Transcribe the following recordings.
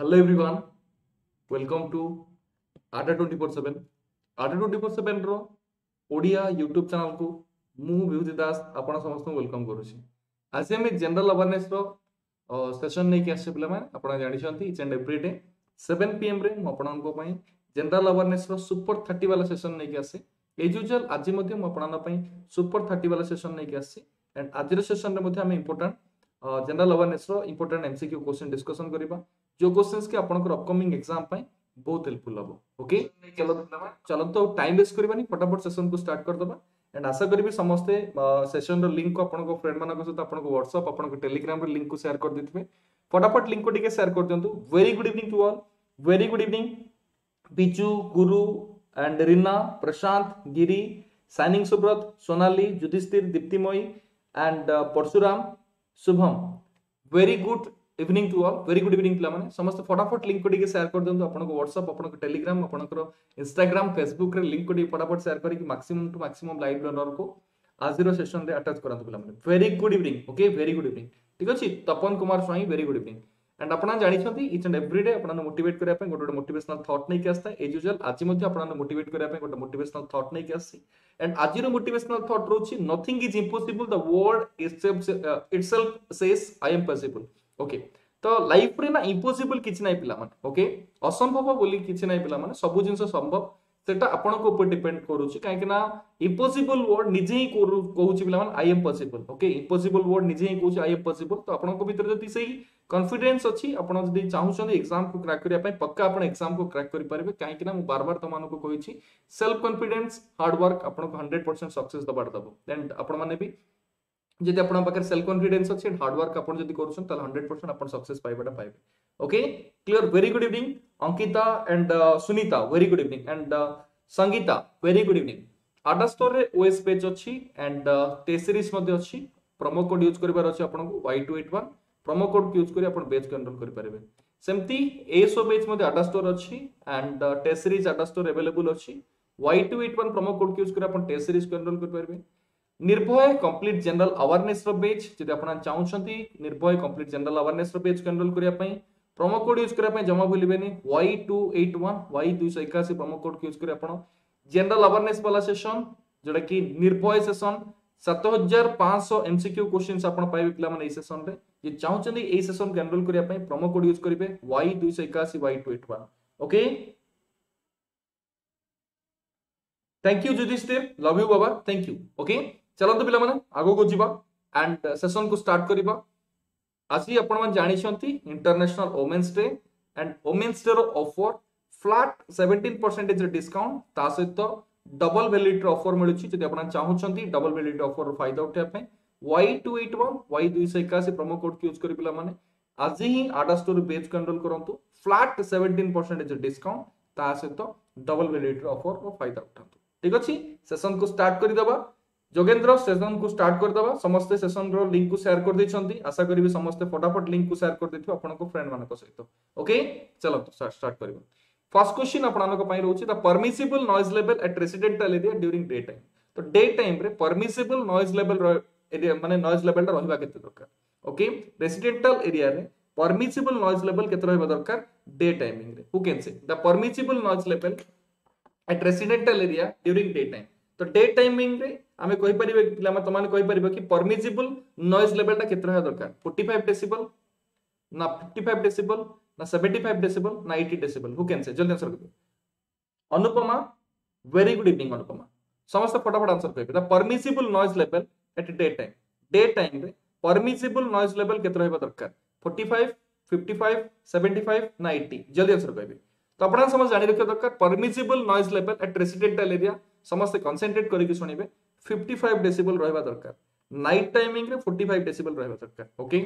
Hello everyone, welcome to Ada 24/7. Ada 24/7 ର Odia YouTube ଚ୍ୟାନେଲକୁ ମୁଁ ବିଭୂତି ଦାସ ଆପଣ ସମସ୍ତଙ୍କୁ ୱେଲକମ୍ କରୁଛି ଆଜି ଆମେ ଜେନେରାଲ ଆୱାରନେସ୍ର ସେସନ୍ ନେଇକି ଆସିଛେ ପିଲାମାନେ ଆପଣ ଜାଣିଛନ୍ତି each and every day seven P ଏମ୍ରେ ମୁଁ ଆପଣଙ୍କ ପାଇଁ ଜେନେରାଲ ଆୱାରନେସ୍ର ସୁପର ଥାର୍ଟି ବାଲା ସେସନ୍ ନେଇକି ଆସେ ଏଜ୍ ୟୁଜୁଆଲ ଆଜି ମଧ୍ୟ ମୁଁ ଆପଣଙ୍କ ପାଇଁ ସୁପର ଥାର୍ଟି ବାଲା ସେସନ୍ ନେଇକି ଆସିଛି ଆଣ୍ଡ ଆଜିର ସେସନ୍ରେ ମଧ୍ୟ ଆମେ important general ଆୱାରନେସ୍ର important MCQ question discussion କରିବା ଯୋଉ କ୍ୱେଶ୍ଚନ୍ସ କି ଆପଣଙ୍କର ଅପକମିଂ ଏକ୍ସାମ ପାଇଁ ବହୁତ ହେଲ୍ପଫୁଲ ହବ ଓକେ ଚାଲନ୍ତୁ ଆଉ ଟାଇମ୍ ୱେଷ୍ଟ କରିବାନି ଫଟାଫଟ ସେସନକୁ ଷ୍ଟାର୍ଟ କରିଦେବା ଆଣ୍ଡ ଆଶା କରିବି ସମସ୍ତେ ସେସନର ଲିଙ୍କକୁ ଆପଣଙ୍କ ଫ୍ରେଣ୍ଡ ମାନଙ୍କ ସହିତ ଆପଣଙ୍କ ହ୍ୱାଟ୍ସଆପ ଆପଣଙ୍କ ଟେଲିଗ୍ରାମର ଲିଙ୍କକୁ ସେୟାର କରିଦେଇଥିବେ ଫଟାଫଟ ଲିଙ୍କକୁ ଟିକେ ସେୟାର କରିଦିଅନ୍ତୁ very good evening to all very good evening Biju Guru and Reena Prashant Giri shining Subrat Sonali Yudhishthir Deeptimayee and Parashuram Shubham very good evening to all very good evening ପିଲାମାନେ ସମସ୍ତେ ଫଟାଫଟ link ଟିକେ share କରିଦିଅନ୍ତୁ ଆପଣଙ୍କ WhatsApp ଆପଣଙ୍କ Telegram ଆପଣଙ୍କର Instagram ଫେସବୁକରେ link ଟିକେ ଫଟାଫଟ share କରିକି ମାକ୍ସିମମ୍ ଟୁ ମାକ୍ସିମମ୍ ଲାଇଭ୍ ଲର୍ନରକୁ ଆଜିର ସେସନରେ ଆଟାଚ୍ କରନ୍ତୁ ପିଲାମାନେ very good evening okay very good evening ଠିକ ଅଛି Tapan Kumar Swain very good evening and ଆପଣ ଜାଣିଛନ୍ତି ଇଚ୍ ଆଣ୍ଡ ଏଭ୍ରି ଡେ ଆପଣଙ୍କୁ ମୋଟିଭେଟ୍ କରିବା ପାଇଁ ଗୋଟେ ଗୋଟେ ମୋଟିଭେସନାଲ ଥଟ୍ ନେଇକି ଆସିଥାଏ ଏଜ୍ ୟୁଜୁଆଲ ଆଜି ମଧ୍ୟ ଆପଣଙ୍କୁ ମୋଟିଭେଟ୍ କରିବା ପାଇଁ ଗୋଟେ ମୋଟିଭେସନାଲ ଥଟ୍ ନେଇକି ଆସିଛି ଆଣ୍ଡ ଆଜିର ମୋଟିଭେସନାଲ ଥଟ୍ ରହୁଛି nothing is impossible the word itself says I am possible okay ତ ଲାଇଫରେ ନା ଇମ୍ପସିବଲ କିଛି ନାହିଁ ପିଲାମାନେ ଓକେ ଅସମ୍ଭବ ବୋଲି କିଛି ନାହିଁ ପିଲାମାନେ ସବୁ ଜିନିଷ ସମ୍ଭବ ସେଟା ଆପଣଙ୍କ ଉପରେ ଡିପେଣ୍ଡ କରୁଛି କାହିଁକି ନା ଇମ୍ପସିବଲ ୱାର୍ଡ ନିଜେ ହିଁ କହୁଛି ପିଲାମାନେ I am possible okay impossible word ନିଜେ ହିଁ କହୁଛି ଆଇ ଏମ୍ ପସିବଲ ତ ଆପଣଙ୍କ ଭିତରେ ଯଦି ସେଇ କନଫିଡେନ୍ସ ଅଛି ଆପଣ ଯଦି ଚାହୁଁଛନ୍ତି ଏକ୍ସାମକୁ କ୍ରାକ୍ କରିବା ପାଇଁ ପକ୍କା ଆପଣ ଏକ୍ସାମକୁ କ୍ରାକ୍ କରିପାରିବେ କାହିଁକି ନା ମୁଁ ବାର ବାର ତମମାନଙ୍କୁ କହିଛି ସେଲ୍ଫ କନଫିଡେନ୍ସ ହାର୍ଡୱାର୍କ ଆପଣଙ୍କୁ ହଣ୍ଡ୍ରେଡ ପରସେଣ୍ଟ ସକ୍ସେସ୍ ଦବାଟା ଦବ ଦେନ୍ ଆପଣମାନେ ବି যদি আপনার পাখে সেলফ কনফিডেন্স আছে এন্ড হার্ড ওয়ার্ক আপন যদি করছেন, তাহলে হান্ড্রেড পার্সেন্ট আপনার সকসেস পাইবাটা পাইবে। Okay clear very good evening Ankita and Sunita very good evening and Sangita very good evening Adda স্টোরে ওএস পেজ অছি এন্ড তে সিরিজ মধ্যে অছি প্রোমো কোড ইউজ করিবার অছি আপনাকে y281 প্রোমো কোড ইউজ করে আপন পেজ কন্ট্রোল করি পারবে সেমতি এসও পেজ মধ্যে আডা স্টোর অছি এন্ড তে সিরিজ আডা স্টোর अवेलेबल অছি ওয়ান প্রোমো কোড ইউজ করে আপন তে সিরিজ কন্ট্রোল করি পারবে ନିର୍ଭୟ କମ୍ପ୍ଲିଟ୍ ଜେନେରାଲ ଆୱାରନେସ୍ ର ବେଜ୍ ଯଦି ଆପଣ ଚାହୁଁଛନ୍ତି ନିର୍ଭୟ କମ୍ପ୍ଲିଟ୍ ଜେନେରାଲ ଆୱାରନେସ୍ ର ବେଜ୍ ଏନରୋଲ କରିବା ପାଇଁ ପ୍ରମୋ କୋଡ୍ ୟୁଜ୍ କରିବା ପାଇଁ ଜମା ଭୁଲିବେନି Y two eight one Y ଦୁଇଶହ ଏକାଅଶୀ ପ୍ରମୋ କୋଡ୍ ୟୁଜ୍ କରି ଆପଣ ଜେନେରାଲ ଆୱାରନେସ୍ ବାଲା ସେସନ୍ ଯୋଉଟା କି ନିର୍ଭୟ ସେସନ୍ ସାତ ହଜାର ପାଞ୍ଚଶହ ଏମସିକ୍ୟୁ କ୍ୱେଶ୍ଚିନ୍ସ ଆପଣ ପାଇବେ ପିଲାମାନେ ଏଇ ସେସନରେ ଯେ ଚାହୁଁଛନ୍ତି ଏଇ ସେସନକୁ ଏନରୋଲ କରିବା ପାଇଁ ପ୍ରମୋ କୋଡ୍ ୟୁଜ୍ କରିବେ ୱାଇ ଦୁଇଶହ ଏକାଅଶୀ Y two eight one okay thank you Yudhishthir love you Baba thank you okay चलतु माने आगो को जीवा एंड सेशन को स्टार्ट करिबा। আজি आपण मान जानिछंती international women's day and women's day row offer flat 17% discount ता सहित डबल वैलिडिटी ऑफ़र मिलुची, जदि आपण चाहुछंती डबल वैलिडिटी ऑफ़र रो फ़ायदा उठाय पे Y281 Y281 promo code use करी माने आज ही आडा स्टोर पेज को एनरोल करंतु फ्लैट 17% डिस्काउंट ता सहित डबल वैलिडिटी ऑफ़र रो फ़ायदा उठांतु। ठीक अछि सेशन जोगेन्द्र सेसन को स्टार्ट करदे समस्ते सेसन लिंक को सेयार कर दे आशा करी समस्त फटाफट लिंक को सेयार कर फ्रेंड मान सहित ओके चलो स्टार्ट कर first question the permissible noise level at residential area during day time तो day time permissible noise level मानते नएज लेवल रहा दरकार okay residential area permissible noise level के दरकार day timing permissible noise level at residential area during day time तो day timing level at area time आमे कहि परिबे कि पिला तमाने कहि परिबे कि परमिसिबल नॉइज़ लेवल टा केते रहबा दरकार 45 डेसिबल ना 55 डेसिबल ना 75 डेसिबल ना 80 डेसिबल हु कैन से जल्दी आंसर करिए Anupama very good evening Anupama समस्त फटाफट answer करिबे the permissible noise level at day time day time रे परमिसिबल नॉइज़ लेवल रहबा दरकार 45 55 75 ना 80 जल्दी आंसर करिबे तो आपण समझ जानि रखियो दरकार फिफ्टी फाइव डेसिबल रहा दरकार night timing forty five decibel रहा दरकार okay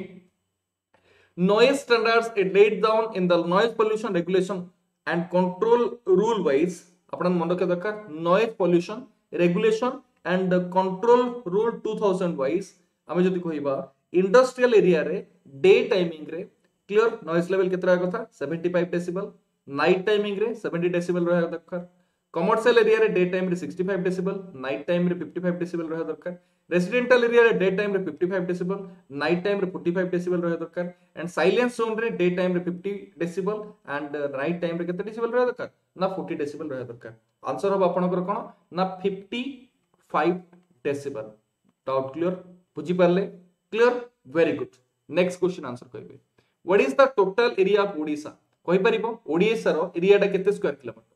noise standards it laid down in the noise pollution regulation and control rule wise আপনার মনে রাখা দরকার noise pollution regulation and the control rule 2000 wise আমি যদি কইবা ইন্ডাস্ট্রিয়াল এরিয়া রে ডে টাইমিং রে ক্লিয়ার নয়েজ লেভেল কেতে রহা কথা 75 ডেসিবল নাইট টাইমিং রে 70 ডেসিবল রহা দরকার কমার্সিয়াল এরিয়ারে ডে টাইমরে সিক্সটি ফাইভ ডেসিবল নাইট টাইমরে ফিফটি ফাইভ ডেসিবল ରହିବା ଦରକାର ରେସିଡେଣ୍ଟାଲ ଏରିଆରେ ଡେ ଟାଇମରେ ଫିଫଟି ଫାଇଭ ଡେସିବଲ ନାଇଟ୍ ଟାଇମରେ ଫୋର୍ଟି ଫାଇଭ ଡେସିବଲ ରହିବା ଦରକାର ଆଣ୍ଡ ସାଇଲେନ୍ସ ଜୋନ୍ରେ ଡେ ଟାଇମରେ ଫିଫଟି ଡେସିବଲ ଆଣ୍ଡ ନାଇଟ୍ ଟାଇମରେ କେତେ ଡେସିବଲ ରହିବା ଦରକାର ନା ଫୋର୍ଟି ଡେସିବଲ ରହିବା ଦରକାର ଆନ୍ସର ହବ ଆପଣଙ୍କର କ'ଣ ନା fifty five decibel doubt clear ବୁଝିପାରିଲେ clear very good next question answer କହିବେ what is the total area of Odisha କହିପାରିବ ଓଡ଼ିଶାର ଏରିଆଟା କେତେ square kilometre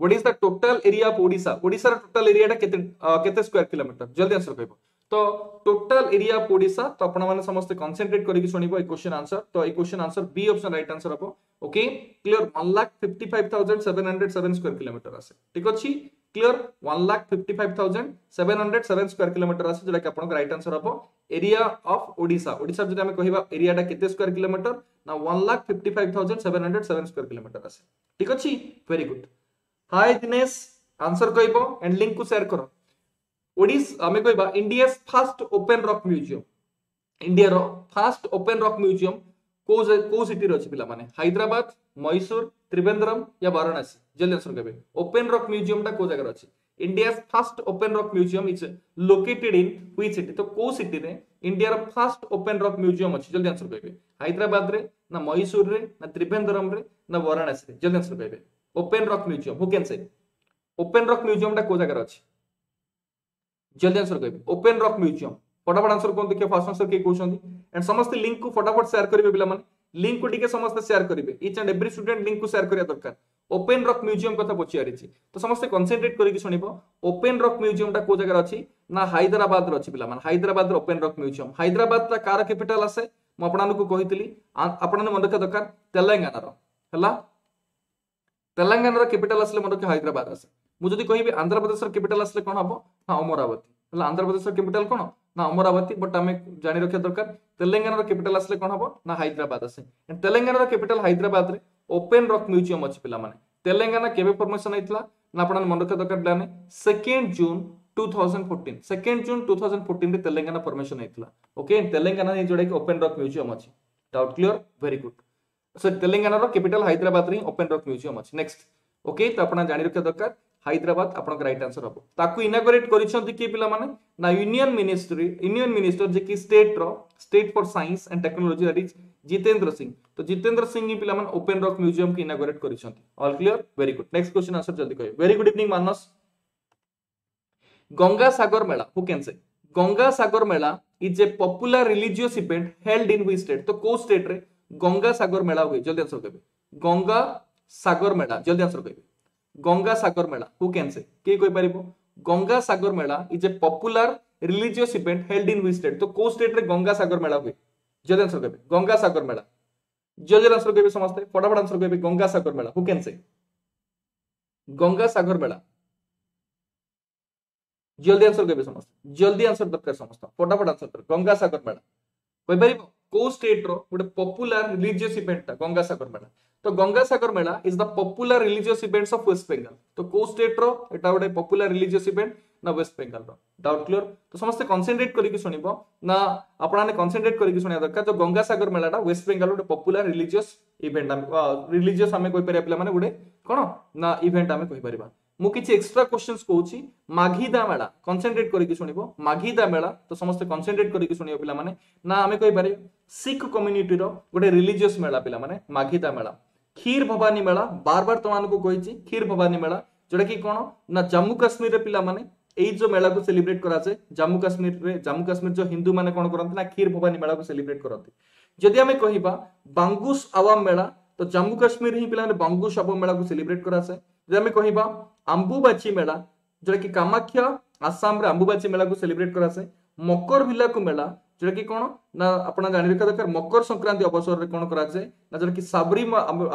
what is the total area of Odisha Odisha total area केते केते स्क्वायर किलोमीटर जल्दी answer कहबो तो टोटल एरिया ऑफ़ ओडिशा तो आपण माने समस्त कंसंट्रेट करिक सुनिबो ए क्वेश्चन आंसर तो a question answer B option right answer हबो ओके क्लियर 155707 स्क्वायर किलोमीटर आसे ठीक अछि क्लियर 155707 स्क्वायर किलोमीटर आसे जेटा कि आपण राइट आंसर हबो एरिया ऑफ़ ओडिशा ओडिशा जदि हम कहिबा एरियाटा केते स्क्वायर किलोमीटर ना 155707 स्क्वायर किलोमीटर आसे ठीक अछि very good hi Dinesh answer कहबो एंड लिंक को शेयर करो ओडिस आमे कहबा India's first open rock museum India रो फ़र्स्ट ओपन रॉक म्यूज़ियम को को सिटी रो अछि पिला माने हैदराबाद मैसूर त्रिवेंद्रम या वाराणसी जल्दी आंसर कहबे ओपन रॉक म्यूज़ियम को जगह अछि India's first open rock museum is located in which city तो को सिटी रे इंडिया रो फ़र्स्ट ओपन रॉक म्यूज़ियम अछि जल्दी आंसर कहबे हैदराबाद रे ना मैसूर रे ना त्रिवेंद्रम रे ना वाराणसी रे जल्दी आंसर कहबे open rock museum who can say open rock মিউজিয়ামটা কো জায়গায় আছে জলদি আনসর কহিবে ওপেন রক মিউজিয়াম ফটাফট আনসর কোন দেখে ফার্স্ট আনসর কে কোচন্তি এন্ড সমস্ত লিংক কো ফটাফট শেয়ার করিবে পিলা মানে লিংক কো টিকে সমস্ত শেয়ার করিবে each and every student link co share করিয়া দরকার ওপেন রক মিউজিয়াম কথা পচারিছি তো সমস্ত কনসেন্ট্রেট করিকি শুনিব ওপেন রক মিউজিয়ামটা কো জায়গায় আছে না হায়দ্রাবাদ হায়দ্রাবাদর আছে পিলা মানে হায়দ্রাবাদ হায়দ্রাবাদর ওপেন রক মিউজিয়াম হায়দ্রাবাদ হায়দ্রাবাদটা কার ক্যাপিটাল আছে আসে ମୁଁ কইতিলি କହିଥିଲି। মনে রাখা দরকার তেলেঙ্গানা ତେଲେଙ୍ଗାନାର। হলা ତେଲେଙ୍ଗାନାର କ୍ୟାପିଟାଲ ଆସିଲେ ମନେ ରଖିବ ହାଇଦ୍ରାବାଦ ଆସେ ମୁଁ ଯଦି କହିବି ଆନ୍ଧ୍ରପ୍ରଦେଶର କ୍ୟାପିଟାଲ ଆସିଲେ କଣ ହବ ନା ଅମରାବତୀ ହେଲେ ଆନ୍ଧ୍ରପ୍ରଦେଶର କ୍ୟାପିଟାଲ କଣ ନା ଅମରାବତୀ ବଟ୍ ଆମେ ଜାଣି ରଖିବା ଦରକାର ତେଲେଙ୍ଗାନାର କ୍ୟାପିଟାଲ ଆସିଲେ କଣ ହବ ନା ହାଇଦ୍ରାବାଦ ଆସେ ତେଲେଙ୍ଗାନାର କ୍ୟାପିଟାଲ ହାଇଦ୍ରାବାଦରେ ଓପେନ୍ ରକ୍ ମ୍ୟୁଜିୟମ ଅଛି ପିଲାମାନେ ତେଲେଙ୍ଗାନା କେବେ ଫର୍ମେସନ ହେଇଥିଲା ନା ଆପଣମାନେ ମନେ ରଖିବା ଦରକାର ପିଲାମାନେ second June two thousand fourteen second June two thousand ଫୋର୍ଟିନ୍ରେ Telangana formation ହେଇଥିଲା ଓକେ ତେଲେଙ୍ଗାନା ଯୋଉଟାକି ଓପେନ୍ ରକ୍ ମ୍ୟୁଜିୟମ ଅଛି ଡାଉଟ୍ କ୍ଲିୟର ଭେରି ଗୁଡ୍ रो कैपिटल हैदराबाद रे ओपन रॉक म्यूज़ियम अछि नेक्स्ट ओके तो आपण जानि रखिया दरकार हैदराबाद आपण राइट आंसर हबो ताकू इनागोरेट के पिला माने ना यूनियन मिनिस्ट्री यूनियन मिनिस्टर जे कि state row state for science and technology that is Jitendra Singh तो जितेंद्र सिंह ही माने ओपन रॉक म्यूज़ियम की inaugurate clear very good next question answer जल्दी कहियो very good evening Manas Ganga Sagar Mela, who can say? Ganga Sagar Mela is a popular religious event held in which Ganga Sagar Mela हुए, जल्दी answer कहिबे। गंगा सागर मेला, जल्दी answer कहिबे। Ganga Sagar Mela who can say के कहि परिबो? Ganga Sagar Mela is a popular religious event held in state तो को state Ganga Sagar Mela हुए? जल्दी आंसर कहिबे। गंगा सागर मेला। जल्दी आंसर कहिबे समस्त? फटाफट आंसर कहिबे, Ganga Sagar Mela who can say Ganga Sagar मेला। जल्दी आंसर कहबे समस्त? जल्दी आंसर दरकार समस्त। फटाफट आंसर कर मेला को स्टेट रो गोटे popular religious event Ganga Sagar Mela तो Ganga Sagar Mela is the popular religious events of West Bengal तो को स्टेट रो एटा गोटे पॉपुलर रिलीजियस इवेंट ना वेस्ट बंगाल डाउट क्लियर तो समस्त करिकि सुनिया दरकार जो गंगा सागर मेलाटा वेस्ट बंगाल गोटे पॉपुलर रिलीजियस इवेंट रिलीजियस पिला गोटे कोन ना इवेंट आमे कहि परिबा ମୁଁ କିଛି ଏକ୍ସଟ୍ରା କ୍ୱେଶ୍ଚନ୍ସ କହୁଛି ମାଘିଦା ମେଳା କନସେନ୍ଟ୍ରେଟ୍ କରିକି ଶୁଣିବ ମାଘିଦା ମେଳା ତ ସମସ୍ତେ କନସେନ୍ଟ୍ରେଟ୍ କରିକି ଶୁଣିବ ପିଲାମାନେ ନା ଆମେ କହିପାରିବା ଶିଖ କମ୍ୟୁନିଟିର ଗୋଟେ ରିଲିଜିୟସ୍ ମେଳା ପିଲାମାନେ ମାଘିଦା ମେଳା କ୍ଷୀର ଭବାନୀ ମେଳା ବାର ବାର ତମମାନଙ୍କୁ କହିଛି କ୍ଷୀର ଭବାନୀ ମେଳା ଯୋଉଟା କି କଣ ନା ଜାମ୍ମୁ କାଶ୍ମୀରରେ ପିଲାମାନେ ଏଇ ଯୋଉ ମେଳାକୁ ସେଲିବ୍ରେଟ୍ କରାଯାଏ ଜାମ୍ମୁ କାଶ୍ମୀରରେ ଜାମ୍ମୁ କାଶ୍ମୀର ଯୋଉ ହିନ୍ଦୁ ମାନେ କଣ କରନ୍ତି ନା କ୍ଷୀର ଭବାନୀ ମେଳାକୁ ସେଲିବ୍ରେଟ୍ କରନ୍ତି ଯଦି ଆମେ କହିବା ବାଙ୍ଗୁସ ଆୱାମ ମେଳା ତ ଜାମ୍ମୁ କାଶ୍ମୀର ହିଁ ପିଲାମାନେ ବାଙ୍ଗୁସ ଆୱାମ ମେଳାକୁ ସେଲିବ୍ରେଟ୍ କରାଯାଏ ଯଦି ଆମେ କହିବା ଆମ୍ବୁବାଚି ମେଳା ଯୋଉଟା କି କାମାକ୍ଷା ଆସାମରେ ଆମ୍ବୁବାଚି ମେଳାକୁ ସେଲିବ୍ରେଟ କରାଯାଏ ମକର ଭିଲାକୁ ମେଳା ଯୋଉଟା କି କଣ ନା ଆପଣ ଜାଣି ରଖିବା ଦରକାର ମକର ସଂକ୍ରାନ୍ତି ଅବସରରେ କଣ କରାଯାଏ ନା ଯୋଉଟା କି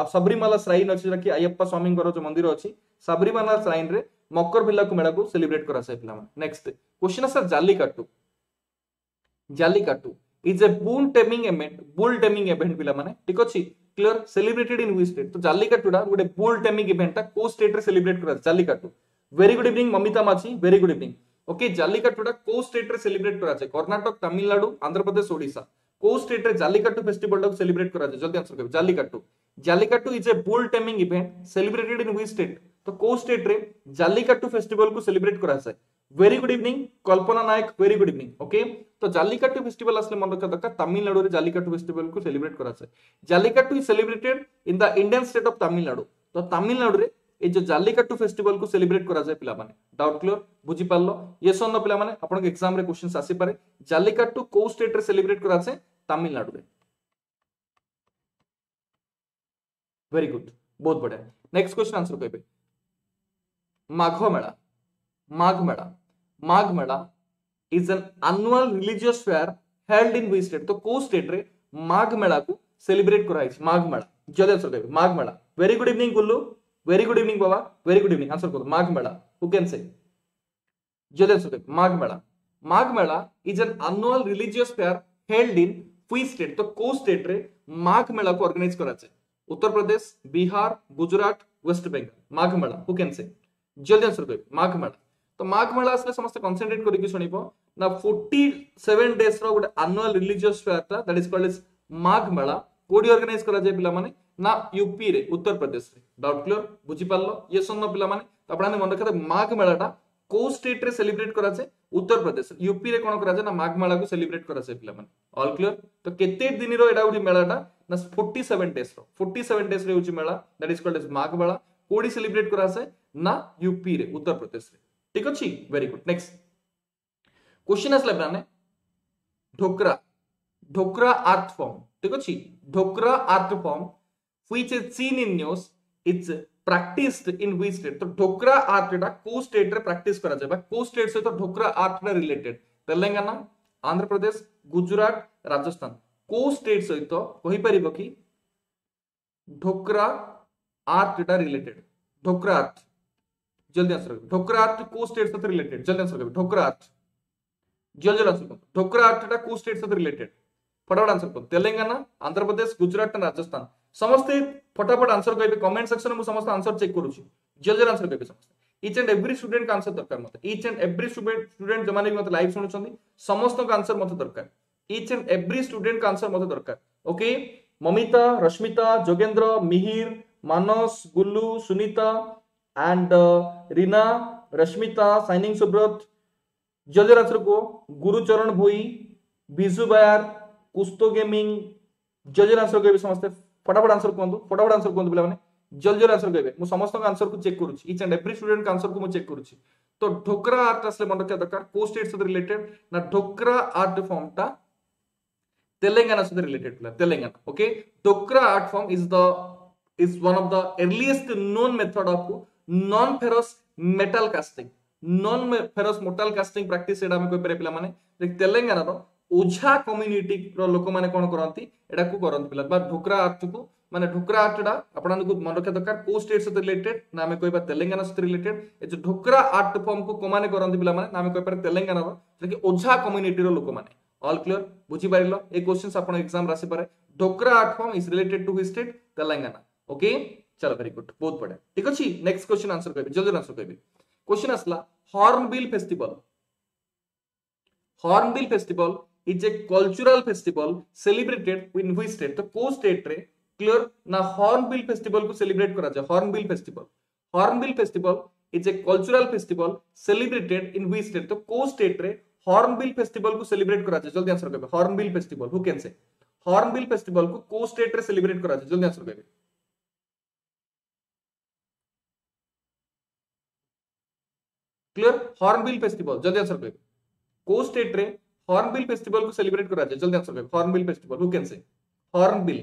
ସାବରିମାଲା ଶ୍ରାଇନ୍ ଅଛି ଯୋଉଟା କି ଆୟପ୍ପା ସ୍ୱାମୀଙ୍କର ଯୋଉ ମନ୍ଦିର ଅଛି ସାବରିମାଲା ଶ୍ରାଇନ୍ ରେ ମକର ଭିଲାକୁ ମେଳାକୁ ସେଲିବ୍ରେଟ କରାଯାଏ ପିଲାମାନେ next question answer Jallikattu Jallikattu is a bull taming event bull taming event पिला माने ठीक अछि clear celebrated in which state तो जालिकाटुडा गोटे बुल टेमिंग इवेंट को स्टेट रे सेलिब्रेट करा Jallikattu very good evening Mamita माची वेरी गुड इवनिंग ओके जालिकाटुडा को स्टेट रे सेलिब्रेट करा जाय कर्नाटक तमिलनाडु आंध्र प्रदेश ओडिशा को स्टेट रे जालिकाटु फेस्टिवल टा सेलिब्रेट करा जाय जल्दी आंसर कर। Jallikattu Jallikattu is a bull taming event celebrated in which state तो को स्टेट रे जालिकाटु फेस्टिवल को सेलिब्रेट करा वेरी गुड वेरी गुड तो जालिकाटु फेस्टिवल असले मन रखा दरकार तमिलनाडु रे जालिकाटु फेस्टिवल को सेलिब्रेट करा जाय Jallikattu is celebrated in the Indian state of Tamil Nadu तो तमिलनाडु रे ए जो जालिकाटु फेस्टिवल को सेलिब्रेट करा जाय पिला माने डाउट क्लियर बुझी पारलो यस और नो पिला माने आपन के exam state is an religious fair held in which state तो को स्टेट रे माघ मेला को सेलिब्रेट करा Magh Mela. Very good evening Gullu. Very good evening Baba. Very good evening answer Magh Mela. Who can say जल्दी answer कहबे Magh Mela. Magh Mela is an annual religious fair held in which state. तो को state रे माघ मेला को organise करा है Uttar Pradesh, Bihar, Gujarat West Bengal Magh Mela. Who can say जल्दी answer कहबे माघ मेला। तो माघ मेला समस्त कनसेंट्रेट करिक शुणिब ना 47 डेज़ रो गोटे annual religious fair that is called as Magh Mela कोडी ऑर्गेनाइज करा माने ना यूपी रे उत्तर प्रदेश रे डाउट क्लियर बुझी पारलो ये सुन पिला माने रखते माघ मेलाटा को स्टेट रे सेलिब्रेट करा जाय उत्तर प्रदेश यूपी रे कोन करा जाय ना माघ मेला को सेलिब्रेट करा माने ऑल क्लियर तो केते दिन रो एडा उडी मेलाटा ना 47 डेज़ रो 47 डेज़ रे होची mela that is called as Magh Mela कोडी सेलिब्रेट करा जाय ना यूपी रे उत्तर प्रदेश रे ठीक अच्छी वेरी गुड नेक्स्ट क्वेश्चन आसला पिलाने ढोकरा ढोकरा आर्ट फॉर्म ठीक अच्छी Dhokra art form which is seen in news it's practiced in which state तो ढोकरा आर्ट एटा को स्टेट रे प्रैक्टिस जल्दी आंसर करो। ढोकरा आर्ट को स्टेट साथ रिलेटेड जल्दी आंसर करो। ढोकरा आर्ट जल्दी जल्दी आंसर करो। ढोकरा आर्ट को स्टेट साथ रिलेटेड फटाफट आंसर करो। तेलंगाना, आंध्र प्रदेश, गुजरात राजस्थान। समस्ते फटाफट आंसर कहबे कमेंट सेक्शन में समस्त आंसर चेक करूची जल्दी जल्दी आंसर कहबे समस्त इच एंड एवरी स्टूडेंट का आंसर दरकार मते each and every student student जमाने भी मते लाइव सुनुछंदी समस्त का आंसर मते दरकार इच एंड एवरी स्टूडेंट का आंसर मते दरकार okay Mamita Rashmita Jogendra Mihir Manas Gullu Sunita and uh, Rina, Rashmita, signing Subrat, जल्दी आंसर को गुरुचरण भोई बिजू बायर कुस्तो गेमिंग जल्दी आंसर कहबे समस्त फटाफट आंसर कहंतु फटाफट आंसर कहंतु पिला माने जल्दी आंसर कहबे मु समस्त आंसर को चेक करूची इच एंड एवरी स्टूडेंट का आंसर को मु चेक करूची तो ढोकरा आर्ट असले मन रखिया दरकार को स्टेट से रिलेटेड ना ढोकरा आर्ट फॉर्म टा तेलंगाना से रिलेटेड पिला Telangana okay Dhokra art form is the non ferrous metal casting non ferrous metal casting practice एटा हम कोइ परे पिला माने तेलंगाना रो ओझा कम्युनिटी रो लोक माने कोन करंती एटा को करंती पिला बा ढोकरा आर्ट को माने ढोकरा आर्टटा आपन को मन रखा दरकार को स्टेट से रिलेटेड ना हमें कोइ बा तेलंगाना से रिलेटेड ए जो ढोकरा आर्ट फॉर्म को कोमाने करंती पिला माने ना हमें कोइ परे तेलंगाना रो जेकी ओझा कम्युनिटी रो लोक माने ऑल क्लियर बुझी पारिल ए क्वेश्चंस आपन एग्ज़ाम रासि पारे Dhokra art form is related to हिस्टेट Telangana okay चलो वेरी गुड बहुत बढ़िया. ठीक अच्छी नेक्स्ट क्वेश्चन आंसर कहबे जल्दी आंसर कहबे क्वेश्चन आसला Hornbill Festival Hornbill Festival is a cultural festival celebrated in which state तो को स्टेट रे क्लियर ना हॉर्नबिल फेस्टिवल को सेलिब्रेट करा जाए. Hornbill Festival Hornbill Festival is a cultural festival celebrated in which state तो को स्टेट रे हॉर्नबिल फेस्टिवल को सेलिब्रेट करा जाए. जल्दी आंसर कहबे Hornbill Festival who can say Hornbill Festival को को स्टेट रे सेलिब्रेट करा जाए. जल्दी आंसर कहबे क्लियर हॉर्नबिल फेस्टिवल जल्दी आंसर करिए। को स्टेट रे हॉर्नबिल फेस्टिवल को सेलिब्रेट करा जाए जल्दी आंसर करिए। Hornbill Festival who can say Hornbill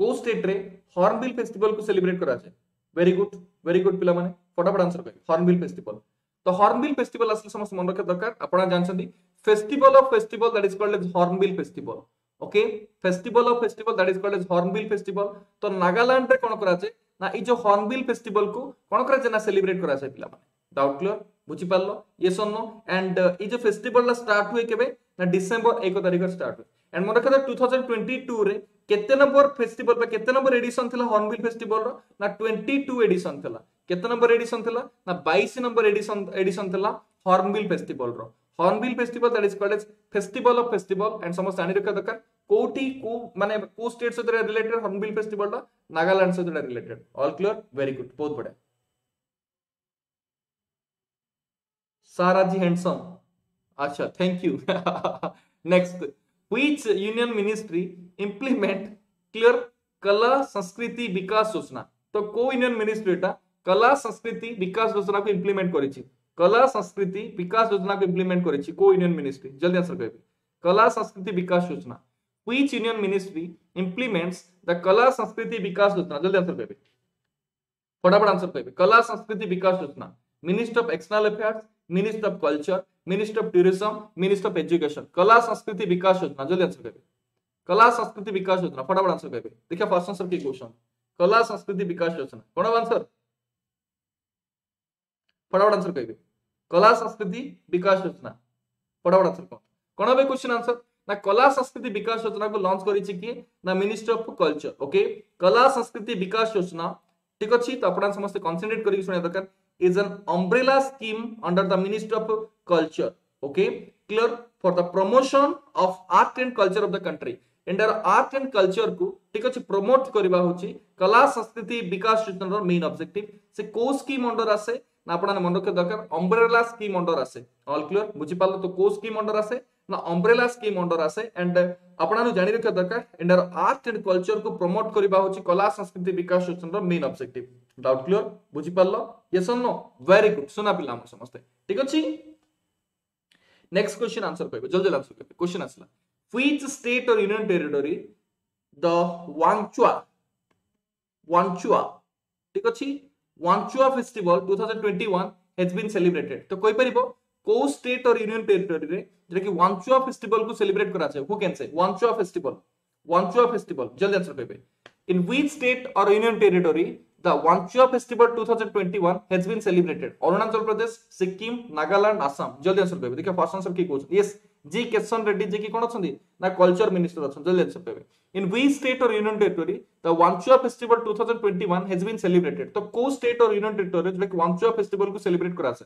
को स्टेट रे हॉर्नबिल फेस्टिवल को सेलिब्रेट करा जाए वेरी गुड वेरी गुड पिला माने। फटाफट आंसर करिए। हॉर्नबिल फेस्टिवल तो हॉर्नबिल फेस्टिवल असले समस्त मन रखा दरकार। आपण जानछंती festival of festival that is called as Hornbill Festival okay festival of festival that is called as Hornbill Festival तो नागालैंड रे कोन करा जाए ନା ଏଇ ଯୋଉ ହର୍ଣ୍ଣବିଲ୍ ଫେଷ୍ଟିଭାଲକୁ କ'ଣ କରାଯାଏ ନା ସେଲିବ୍ରେଟ୍ କରାଯାଏ ପିଲାମାନେ ଡାଉଟ୍ କ୍ଲିୟର ବୁଝିପାରିଲ ଇଏ ସୋନ ଆଣ୍ଡ ଏଇ ଯୋଉ ଫେଷ୍ଟିଭାଲଟା ଷ୍ଟାର୍ଟ ହୁଏ କେବେ ନା ଡିସେମ୍ବର ଏକ ତାରିଖରେ ଷ୍ଟାର୍ଟ ହୁଏ ଆଣ୍ଡ ମନେ ରଖା ଟୁ ଥାଉଜେଣ୍ଡ ଟ୍ୱେଣ୍ଟି ଟୁରେ କେତେ ନମ୍ବର ଫେଷ୍ଟିଭାଲ ବା କେତେ ନମ୍ବର ଏଡିସନ୍ ଥିଲା ହର୍ଣ୍ଣବିଲ୍ ଫେଷ୍ଟିଭାଲର ନା ଟ୍ୱେଣ୍ଟି ଟୁ ଏଡ଼ିସନ୍ ଥିଲା କେତେ ନମ୍ବର ଏଡ଼ିସନ୍ ଥିଲା ନା ବାଇଶ ନମ୍ବର ଏଡ଼ିସନ୍ ଏଡ଼ିସନ୍ ଥିଲା Hornbill ଫେଷ୍ଟିଭାଲର Hornbill Festival that is called as festival of festival and সমস্ত জানি রাখা দরকার কোটি কো মানে কো স্টেট সহ রিলেটেড হর্নবিল ফেস্টিভালটা নাগাল্যান্ড সহ related all clear very good বহুত বড়িয়া सारा जी हैंडसम अच्छा thank you next which union ministry implement clear कला संस्कृति विकास योजना तो को यूनियन मिनिस्ट्री कला संस्कृति विकास योजना को इम्प्लीमेंट करेछि कला संस्कृति विकास योजना को इंप्लीमेंट करिछि को यूनियन मिनिस्ट्री जल्दी आंसर कहबे Kala Sanskriti Vikas Yojana which union ministry implements the Kala Sanskriti Vikas योजना, जल्दी आंसर कहबे फटाफट आंसर कहबे Kala Sanskriti Vikas Yojana minister of external affairs minister of culture minister of tourism minister of education Kala Sanskriti Vikas योजना, जल्दी answer कहबे कला संस्कृति विकास योजना, फटाफट आंसर कहबे देखिए फ़र्स्ट आंसर की क्वेश्चन कला संस्कृति विकास योजना, कौन आंसर फटाफट आंसर कहबे कला संस्कृति विकास योजना। फटाफट आंसर कौन? कौन হবে क्वेश्चन आंसर ना कला संस्कृति विकास योजना को लॉन्च करिछि कि ना मिनिस्टर ऑफ़ कल्चर ओके कला संस्कृति विकास योजना ठीक अछि? तो आपण समस्त कंसंट्रेट सुनिया दरकार। Is an umbrella scheme under the Ministry of Culture. Okay, clear? For the promotion of art and culture of the country. India art and culture को ठीक अच्छे प्रमोट होची कला संस्कृति विकास योजना मेन ऑब्जेक्टिव से को स्कीम अंडर आसे? ना आपण मन रखे दरकार अम्ब्रेला स्कीम अंडर आसे। ऑल क्लियर बुझी पालो तो को स्कीम अंडर आसे, ना अम्ब्रेला स्कीम अंडर आसे एंड आपण जानि रखे दरकार इंडिया आर्ट एंड कल्चर को प्रमोट करबा होची कला, संस्कृति, विकास योजना मेन ऑब्जेक्टिव डाउट क्लियर बुझी पालो यस और नो वेरी गुड सुना पिला हम समझते ठीक अछि नेक्स्ट क्वेश्चन आंसर कहबे जल्दी जल्दी आंसर कहबे क्वेश्चन आसला। Which state or union territory the Wangchua Wangchua ठीक अछि Wangchua festival 2021 has been celebrated. तो कोई परिबो को स्टेट और यूनियन टेरिटरी रे जे कि वांचुआ फेस्टिवल को सेलिब्रेट करा छै who can say Wanchua festival Wanchua festival जल्दी आंसर कहबे इन व्हिच स्टेट और union territory The Wanchua Festival 2021 has been celebrated. Arunachal Pradesh, Sikkim, Nagaland, Assam. जल्दी आंसर कहबे देखिए फ़र्स्ट आंसर की कोच यस जी किशन रेड्डी जी कोन अछंदी ना कल्चर मिनिस्टर कहबे इन वी स्टेट और union territory the Wanchua festival 2021 has been celebrated तो को स्टेट और union territory like Wanchua festival को सेलिब्रेट करा से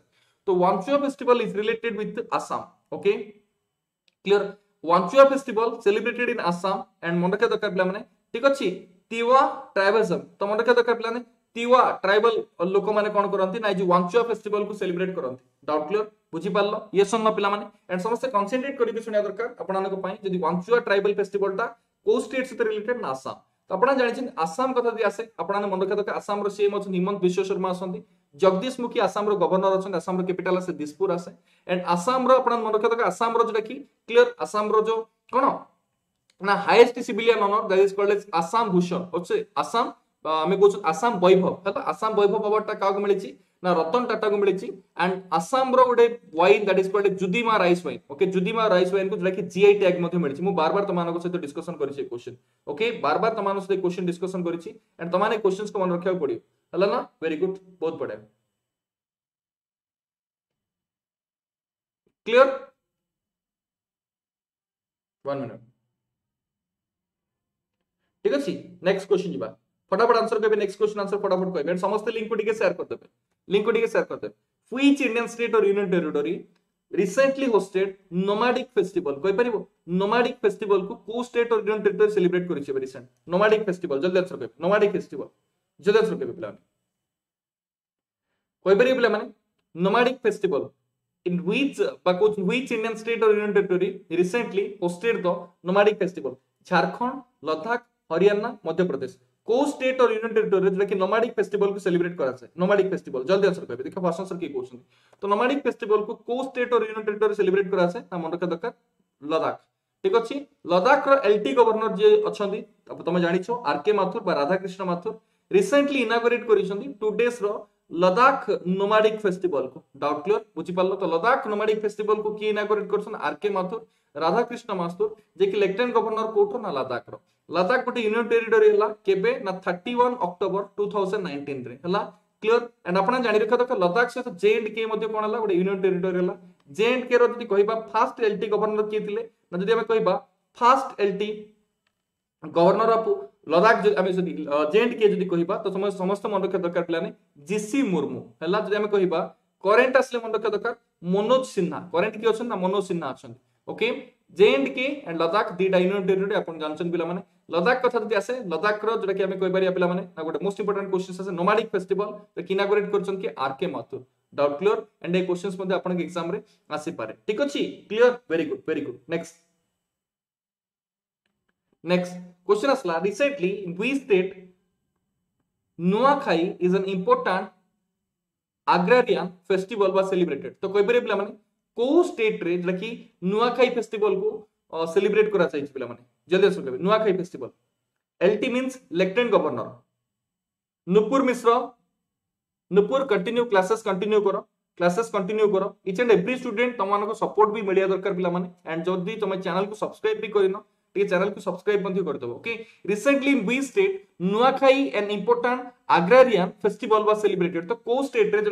तो Wanchua festival is related with Assam okay clear Wanchua festival celebrated in Assam and मन रखा दरकार माने ठीक अछि तिवा ट्राइबलिज्म तो मन रखा दरकार पिला तिवा ट्राइबल लोक माने कोन करंती ना जे वांचुआ फेस्टिवल को सेलिब्रेट करंती डाउट क्लियर बुझी पारलो ये सन पिला माने एंड समस्त कंसंट्रेट करिके सुनिया दरकार आपन पई जदी वांचुआ ट्राइबल फेस्टिवल टा को स्टेट से रिलेटेड ना आसाम तो आपण जानि आसाम कथा दि आसे आपण मन रखा दरकार आसाम रो सीएम अछन हिमंत विश्व शर्मा आसंती जगदीश मुखी आसाम रो गवर्नर अछन आसाम रो कैपिटल आसे दिसपुर आसे एंड आसाम रो आपण मन रखा दरकार आसाम रो जोटा की क्लियर आसाम रो जो ଆମେ କହୁଛୁ ଆସାମ ବୈଭବ ହେଲା ଆସାମ ବୈଭବ ଆୱାର୍ଡଟା କାହାକୁ ମିଳିଛି ନା ରତନ ଟାଟାକୁ ମିଳିଛି ଆଣ୍ଡ ଆସାମର ଗୋଟେ wine that is called Judima rice wine okay Judima rice ୱାଇନ୍କୁ ଯେଉଁଟାକି ଜିଆଇ ଟ୍ୟାଗ୍ ମଧ୍ୟ ମିଳିଛି ମୁଁ ବାର ବାର ତମାନଙ୍କ ସହିତ ଡିସ୍କସନ କରିଛି ଏ କ୍ୱେଶ୍ଚନ୍ ଓକେ ବାର ବାର ତମାନଙ୍କ ସହିତ କ୍ୱେଶ୍ଚନ୍ ଡିସ୍କସନ କରିଛି ଆଣ୍ଡ ତମାନେ କ୍ୱେଶ୍ଚନ୍ସକୁ ମନେ ରଖିବାକୁ ପଡ଼ିବ ହେଲା ନା ଭେରି ଗୁଡ୍ ବହୁତ ବଢ଼ିଆ କ୍ଲିୟର ୱାନ୍ ମିନିଟ୍ ଠିକ ଅଛି ନେକ୍ସଟ କ୍ୱେଶ୍ଚନ୍ ଯିବା फटाफट आंसर कहे नेक्स्ट क्वेश्चन आंसर फटाफट कहे समस्त लिंक को टिके शेयर कर देबे लिंक को टिके शेयर कर देबे व्हिच इंडियन स्टेट और union territory recently hosted nomadic festival कहि परिबो नोमैडिक फेस्टिवल को को स्टेट और यूनियन टेरिटरी सेलिब्रेट करि छै रिसेंट नोमैडिक फेस्टिवल जल्दी आंसर कहे नोमैडिक फेस्टिवल जल्दी आंसर कहे पिला कहि परिबो पिला माने nomadic festival in which which Indian state or union territory recently hosted the nomadic festival? Jharkhand Ladakh Haryana Madhya Pradesh को स्टेट और यूनियन टेरिटोरी जोटा कि नोमैडिक फेस्टिवल को सेलिब्रेट करा जाए नोमैडिक फेस्टिवल जल्दी आंसर कहबे देखो फ़र्स्ट आंसर की क्वेश्चन तो नोमैडिक फेस्टिवल को को स्टेट और यूनियन टेरिटोरी सेलिब्रेट करा जाए ना मन रखा दरकार लद्दाख ठीक अछि लद्दाख रो एलटी गवर्नर जे अछंदी तमे जानिछो आरके माथुर बा राधा कृष्ण माथुर रिसेंटली इनागोरेट करिसंदी टू डेज़ रो लद्दाख नोमैडिक फेस्टिवल को डाउट क्लियर बुझी पारलो तो लद्दाख नोमैडिक फेस्टिवल को की इनागोरेट करसन आरके माथुर राधा कृष्ण माथुर जे कि लेफ्टिनेंट गवर्नर कोठो ना लद्दाख रो लद्दाख गोटे यूनियन टेरिटोरी हला केबे ना 31 अक्टोबर 2019 रे हला क्लियर एंड आपण जानि रखा दरकार लद्दाख सहित जे एंड के मध्ये कोन हला गोटे यूनियन टेरिटोरी हला जे एंड के रो जदि कहिबा फ़र्स्ट एलटी गवर्नर किए थिले ना जदि हमें कहिबा first LT governor of Ladakh आम जे एंड के जदि कहिबा तो समस्त समस्त मन रखा दरकार पिलाने जीसी मुर्मू हला जदि हमें कहिबा करेंट आसले मन रखा okay J and K and Ladakh दिटा आपण जानछन पिला माने। लद्दाख कथा जदि आसे लद्दाख रो, जोटा कि हमें कहि परिया पिला माने। ना गोटे मोस्ट इंपोर्टेंट क्वेश्चन आसे नोमाडिक फेस्टिवल किनागोरेट करछन कि R K Mathur doubt clear and A questions मध्ये आपण एग्ज़ाम रे आसी ठीक अछि? Clear very good very good next next question असला recently we state Nuakhai is an agrarian festival was celebrated? तो कोई परिया पिला कौ स्टेट कि नुआखाई फेस्टिवल को सेलिब्रेट करा चाहिए पे मैंने जल्दी आस Nuakhai festival LT means lieutenant governor Nupur Mishra Nupur continue classes continue कर क्लासेस कंटिन्यू कर इच एंड एव्री स्टूडेंट तुम सपोर्ट भी मिलिया दरकार पे एंड जदि तुम चैनल को सब्सक्राइब भी कर चैनल को subscribe करदेव okay recently we state Nuakhai and important agrarian festival celebrated तो कौ स्टेट जो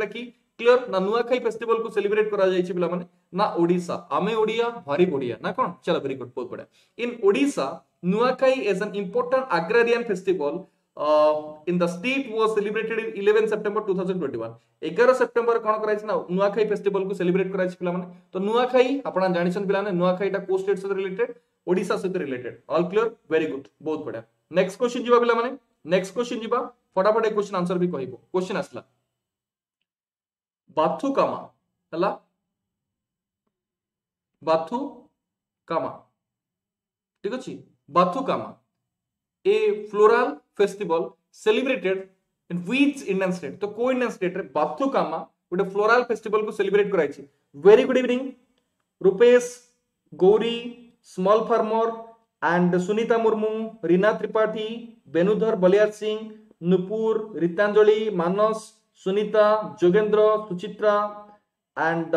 कि क्लियर ना नुआखाई फेस्टिवल को सेलिब्रेट करा जायछि पिला माने। ना ओडिसा। आमे ओडिया भारी ओडिया। ना कोन चलो वेरी गुड बहुत बढ़िया। In Odisha Nuakhai is an important agrarian festival uh, in the state was celebrated 11 September 2021 11 September कोन कराइ ना? नुआखाई फेस्टिवल को सेलिब्रेट कराइ पिला माने। तो नुआखाई आपना जानिछन पिला ने नुआखाई टा को स्टेट से रिलेटेड ओडिशा सहित related all clear very good बहुत बढ़िया। नेक्स्ट क्वेश्चन जीवा पिला माने। नेक्स्ट क्वेश्चन जीवा फटाफट क्वेश्चन आंसर भी कहबो। क्वेश्चन आसला बाथु कामा हला बाथु कामा ठीक अछि Bathukamma a floral festival celebrated in which Indian state तो को इंडियन स्टेट रे बाथु कामा गोटे फ्लोरल फेस्टिवल को सेलिब्रेट कराई छी very good evening Rupesh Gauri small farmer and Sunita Murmu Reena Tripathi Benudhar Baliyar Singh Nupur Ritanjali Manas Sunita, Jogendra, Suchitra and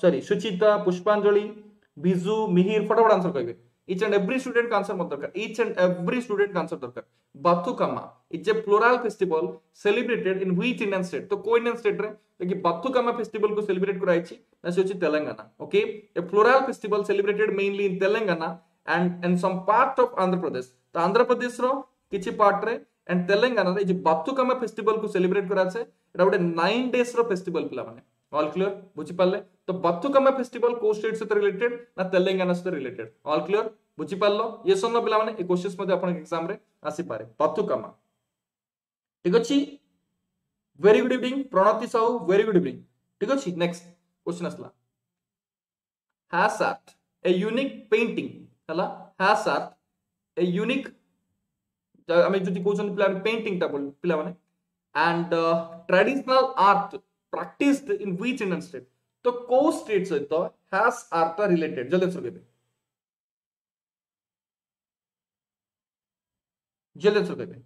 sorry Suchita, Pushpanjali, Biju, Mihir, फटाफट answer कहिबे each and every student का answer मत दरकार। Each and every student का answer दरकार। Bathukamma is a floral festival celebrated in which Indian state. तो को Indian state रे? कि बाथुकामा फेस्टिवल को सेलिब्रेट कराई छी ना से अछि Telangana. Okay a floral festival celebrated mainly in Telangana and in some part of Andhra Pradesh तो आंध्र प्रदेश रो किछि पार्ट रे? एंड तेलंगाना रे जे बाथुकामा फेस्टिवल को सेलिब्रेट करा छे एटा गोटे 9 डेज़ रो फेस्टिवल पिला माने ऑल क्लियर बुझी पाले तो बाथुकामा फेस्टिवल को स्टेट से रिलेटेड ना तेलंगाना से रिलेटेड ऑल क्लियर बुझी पारलो ये सब पिला माने ए क्वेश्चंस मध्ये आपण एग्ज़ाम रे आसी पारे बाथुकामा ठीक अछि very good evening Pranati Sahu very good evening ठीक अछि नेक्स्ट क्वेश्चन असला has art a unique painting हला हैज़ आर्ट ए यूनिक ଆମେ ଯଦି କହୁଛନ୍ତି ପିଲାମାନେ ପେଣ୍ଟିଂଟା ପିଲାମାନେ and traditional art practised in which Indian state ତ କୋଉ ଷ୍ଟେଟ୍ ସହିତ ହ୍ୟାସ୍ ଆର୍ଟଟା ରିଲେଟେଡ୍ ଜଲ୍ଦି ଆନ୍ସର କହିବେ जल्दी आंसर करें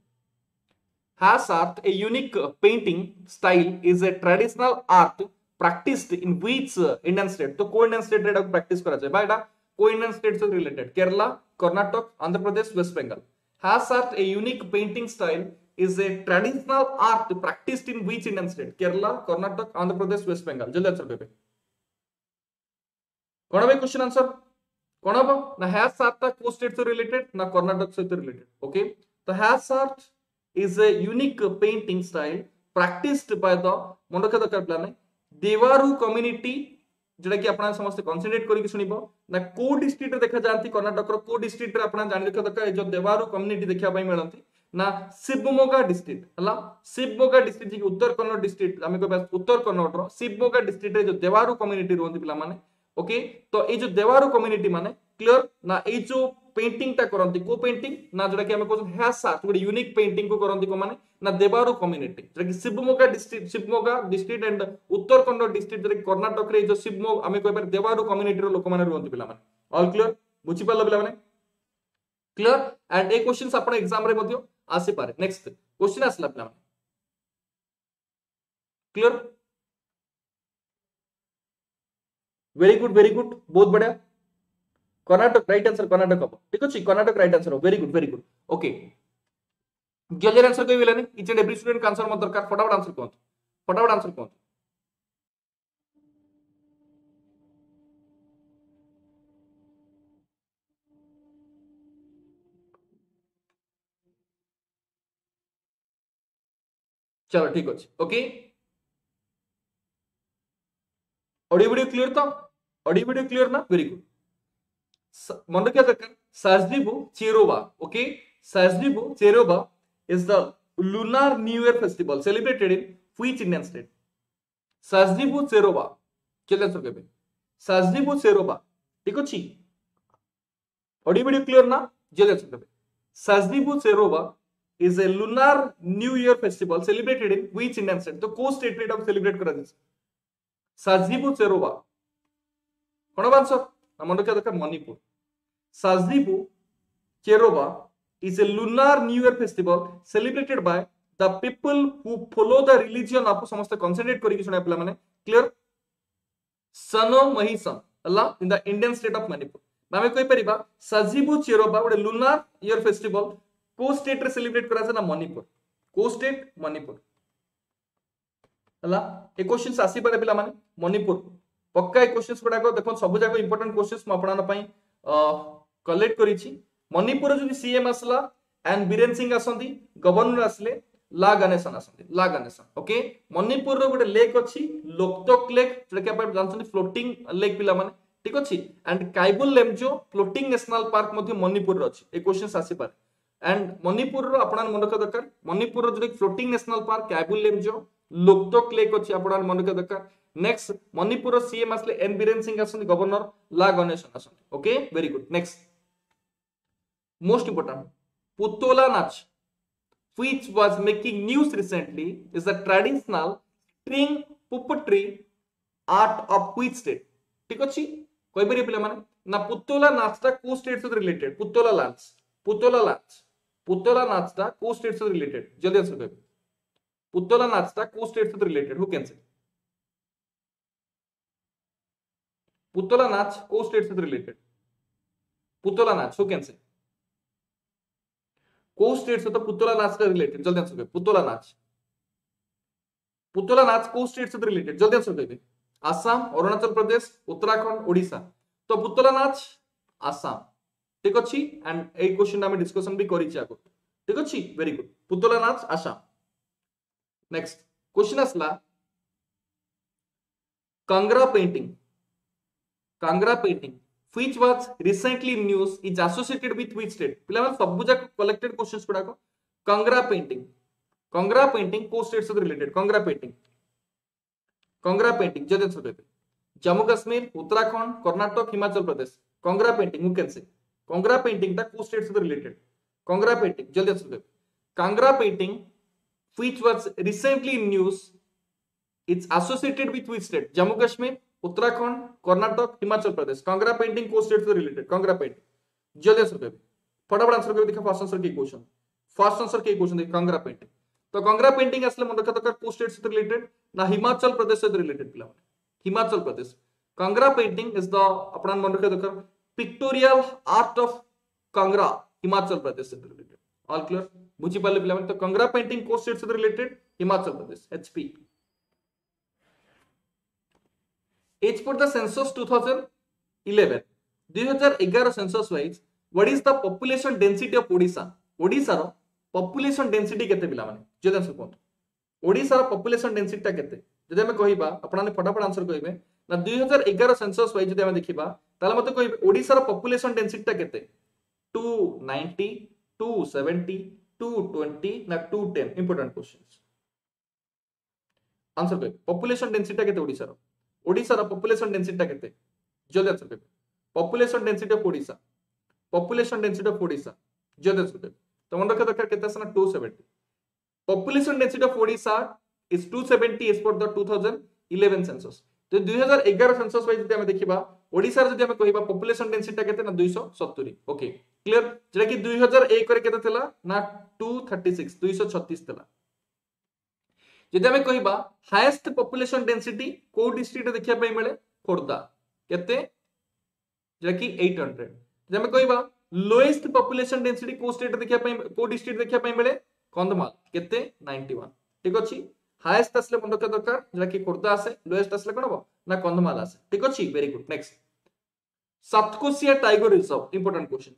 Hase art a unique painting style is a traditional art practiced in which Indian state तो को इंडियन स्टेट रे प्रैक्टिस करा जाए। बा एटा को इंडियन स्टेट से related Kerala, Karnataka, Andhra Pradesh, West Bengal. Has art a unique painting style is a traditional art practiced in which Indian state? Kerala, Karnataka, Andhra Pradesh, West Bengal. जल्दी answer देबे कौन है question answer कौन है ना Hase art को state से related ना कर्नाटक से रिलेटेड ओके तो Hase art is a unique painting style practiced by the मन रखा दरकार प्लान देवारू कम्युनिटी जोटा कि आपना समस्त कंसंट्रेट करके सुनिबो ना को डिस्ट्रिक्ट देखा जाती कर्नाटक रो को डिस्ट्रिक्ट जान रखा दर जो देवारू कम्युनिटी देखा मिलंती ना शिवमोगा डिस्ट्रिक्ट हला शिवमोगा डिस्ट्रिक्ट जी उत्तर कन्नड़ डिस्ट्रिक्ट आमे कहबा उत्तर कन्नड़ रो शिवमोगा डिस्ट्रिक्ट जो देवारू कम्युनिटी रोंती पिला माने क्लियर ना ए जो পেইন্টিং টা করতে কো পেইন্টিং না যেটা কি আমি কোন হ্যাঁ স্যার গোটে ইউনিক পেইন্টিং কো করতে মানে না দেবারু কমিউনিটি যেটা কি Shivamogga district Shivamogga district and Uttarakhand district যেটা কর্ণাটক রে যে শিবমো আমি কই পারে দেবারু কমিউনিটি র লোক মানে রুহନ୍ତି পিলা মানে অল ক্লিয়ার বুঝি পারলো পিলা মানে ক্লিয়ার এন্ড এই কোশ্চেনস আপন এক্সাম রে মধ্যে আসি পারে নেক্সট কোশ্চেন আসলা পিলা মানে clear very good very good बहुत बढ़िया कर्नाटक राइट आंसर कर्नाटक हम ठीक अच्छे Karnataka right answer very good very good okay जल्दी आंसर कह each and every student answer मत दरकार फटाफट आंसर कहतु फटाफट आंसर कौन चलो, ठीक अच्छे ओके ऑडियो वीडियो क्लियर तो ऑडियो वीडियो क्लियर ना? वेरी गुड मन दरकार Sajibu Cheiraoba okay Sajibu Cheiraoba is the lunar new year festival celebrated in which indian state? Sajibu Cheiraoba चलिए साजडीबू चेरोवा ठीक अछि ऑडियो वीडियो क्लियर ना? जल्दी आंसर केबे साजडीबू Cheiraoba is a lunar new year festival celebrated in which indian state? तो को state रे एटा celebrate करा जाय साजडीबू चेरोवा कोन answer? मन रखा दरकार Manipur साजडीबू Cheiraoba is a lunar new year festival celebrated by the people who follow the religion of ସମସ୍ତେ concentrate କରିକି ଶୁଣିବା ପିଲାମାନେ clear ସନ ମହିସନ ହେଲା in the indian state of manipur ଆମେ କହିପାରିବା ସାଜିବୁ ଚେରୋବା ଗୋଟେ ଲୁନାର ଇୟର ଫେଷ୍ଟିଭାଲ କୋଉ ଷ୍ଟେଟ ରେ ସେଲିବ୍ରେଟ କରାଯାଏ ନା ମଣିପୁର କୋଉ ଷ୍ଟେଟ ମଣିପୁର ହେଲା ଏ କ୍ୱେଶ୍ଚିନ୍ସ ଆସିପାରେ ପିଲାମାନେ ମଣିପୁର ପକ୍କା ଏ କ୍ୱେଶ୍ଚିନ୍ସ ଗୁଡାକ ଦେଖନ୍ତୁ ସବୁ ଯାକ ଇମ୍ପୋର୍ଟାଣ୍ଟ କ୍ୱେଶ୍ଚିନ୍ସ ମୁଁ ଆପଣଙ୍କ ପାଇଁ କଲେକ୍ଟ କରିଛି ମଣିପୁର ଯଦି ସିଏମ୍ ଆସିଲା ଆଣ୍ଡ ବୀରେନ ସିଂ ଆସନ୍ତି ଗଭର୍ଣ୍ଣର ଆସିଲେ ଲା ଗଣେଶନ ଆସନ୍ତି ଲା ଗଣେଶନ ଓକେ ମଣିପୁରର ଗୋଟେ ଲେକ୍ ଅଛି ଲୋକତକ ଲେକ୍ ଯୋଉଟାକି ଆପଣ ଜାଣିଛନ୍ତି ଫ୍ଲୋଟିଂ ଲେକ୍ ପିଲାମାନେ ঠিক ଅଛି and Keibul Lamjao floating national park ମଧ୍ୟ ମଣିପୁରରେ ଅଛି ଏ କ୍ୱେଶ୍ଚିନ୍ସ ଆସିପାରେ ଆଣ୍ଡ ମଣିପୁରର ଆପଣ ମନେ ରଖିବା ଦରକାର ମଣିପୁରର ଯୋଉଟା floating national park Keibul Lamjao Loktak lake ଅଛି ଆପଣ ମନେ ରଖିବା ଦରକାର ନେକ୍ସଟ ମଣିପୁରର ସିଏମ୍ ଆସିଲେ ଏନ୍ ବୀରେନ ସିଂ ଆସନ୍ତି ଗଭର୍ଣ୍ଣର ଲା ଗଣେଶନ ଆସନ୍ତି okay very good next most important putola nach which was making news recently is a traditional string puppetry art of which state ঠিক ଅଛି କହିପାରିବେ ପିଲାମାନେ ନା ପୁତୋଲା ନାଚଟା କୋଉ ଷ୍ଟେଟ୍ ସହିତ ରିଲେଟେଡ୍ ପୁତୋଲା ଲାଞ୍ଚ ପୁତୋଲା ଲାଞ୍ଚ ପୁତୋଲା ନାଚଟା କୋଉ ଷ୍ଟେଟ୍ ସହିତ ରିଲେଟେଡ୍ ଜଲ୍ଦି ଆନ୍ସର କହିବେ ପୁତୋଲା ନାଚଟା କୋଉ ଷ୍ଟେଟ୍ ସହିତ ରିଲେଟେଡ୍ ହୁ କ୍ୟାନ୍ ସେ Puttola Nach, co states is related. Puttola Nach, who can say? Co states with the Puttola Nach are related. Jaldi answer kare. Puttola Nach. Puttola Nach co states with related. Jaldi answer kare. Assam, Arunachal Pradesh, Uttarakhand, Odisha. তো পুতলা নাচ আসাম ঠিক আছে and এই question আমি discussion B করিছি আগু ঠিক আছে ভেরি গুড পুতলা নাচ আসাম নেক্সট কোশ্চেন আসলা Kangra painting Kangra painting which was recently news is associated with which state पिला मन सब जक कलेक्टेड क्वेश्चंस गुडा को कांगरा पेंटिंग कांगरा पेंटिंग को स्टेट से related Kangra painting Kangra painting जदे छोटे Jammu Kashmir Uttarakhand Karnataka Himachal Pradesh Kangra painting who can say Kangra painting ता को स्टेट से रिलेटेड कांगरा पेंटिंग जल्दी से बोल Kangra painting which was recently news it's associated with which state Jammu Kashmir Uttarakhand, Karnataka, Himachal Pradesh. Kangra painting को state से related Kangra painting जल्दी answer करिए। फटाफट आंसर करिए देखा फ़र्स्ट आंसर के क्वेश्चन फ़र्स्ट आंसर के क्वेश्चन देखिए कांगरा पेंटिंग तो कांगरा पेंटिंग असले मन रखा दरकार को स्टेट से रिलेटेड ना हिमाचल प्रदेश से रिलेटेड पिला Himachal Pradesh. Kangra painting is the अपना मन रखा दरकार pictorial art of Kangra Himachal Pradesh से रिलेटेड ऑल क्लियर बुझी पाले पिला तो कांगरा पेंटिंग को स्टेट से related Himachal Pradesh HP as per the census 2011 2011 census wise what is the population density of Odisha Odisha row population density केते पिला माने जदे सुपंत ओडिसा रो पॉपुलेशन डेंसिटी ता केते जदे हम कहिबा अपना ने फटाफट आंसर कहिबे ना 2011 सेंसस वाइज जदे हम देखिबा ताले मते कहिबे ओडिसा रो पॉपुलेशन डेंसिटी ता केते 290 270 220 ना 210 इंपोर्टेंट क्वेश्चंस आंसर कहिबे पॉपुलेशन डेंसिटी ता केते ओडिसा रो ଓଡ଼ିଶାର ପପୁଲେସନ ଡେନ୍ସିଟିଟା କେତେ ଜଲ୍ଦି ଆନ୍ସର ଦେବେ population density of Odisha population density of Odisha ଜଲ୍ଦି ଆନ୍ସର ଦେବେ ତ ମନେ ରଖିବା ଦରକାର କେତେ ଆସିଲା two seventy population density of Odisha is two seventy is for the two thousand eleven census ତ ଦୁଇ ହଜାର ଏଗାର ସେନ୍ସସ୍ ପାଇଁ ଯଦି ଆମେ ଦେଖିବା ଓଡ଼ିଶାର ଯଦି ଆମେ କହିବା ପପୁଲେସନ ଡେନ୍ସିଟିଟା କେତେ ନା ଦୁଇଶହ ସତୁରି ଓକେ କ୍ଲିୟର ଯେଉଁଟାକି ଦୁଇ ହଜାର ଏକରେ କେତେ ଥିଲା ନା ଟୁ ଥାର୍ଟି ସିକ୍ସ ଦୁଇଶହ ଛତିଶ ଥିଲା ଯଦି ଆମେ କହିବା ହାଏଷ୍ଟ ପପୁଲେସନ ଡେନ୍ସିଟି କୋଉ ଡିଷ୍ଟ୍ରିକ୍ଟରେ ଦେଖିବା ପାଇଁ ମିଳେ ଖୋର୍ଦ୍ଧା କେତେ ଯାହାକି ଏଇଟ ହଣ୍ଡ୍ରେଡ ଯଦି ଆମେ କହିବା ଲୋଏଷ୍ଟ ପପୁଲେସନ ଡେନ୍ସିଟି କୋଉ ଷ୍ଟେଟରେ ଦେଖିବା ପାଇଁ କୋଉ ଡିଷ୍ଟ୍ରିକ୍ଟ ଦେଖିବା ପାଇଁ ମିଳେ କନ୍ଧମାଳ କେତେ ନାଇଣ୍ଟି ୱାନ୍ ଠିକ ଅଛି ହାଏଷ୍ଟ ଆସିଲେ ମନେ ରଖିବା ଦରକାର ଯୋଉଟା କି ଖୋର୍ଦ୍ଧା ଆସେ ଲୋଏଷ୍ଟ ଆସିଲେ କଣ ହବ ନା କନ୍ଧମାଳ ଆସେ ଠିକ ଅଛି very good next Satkosia tiger reserve important question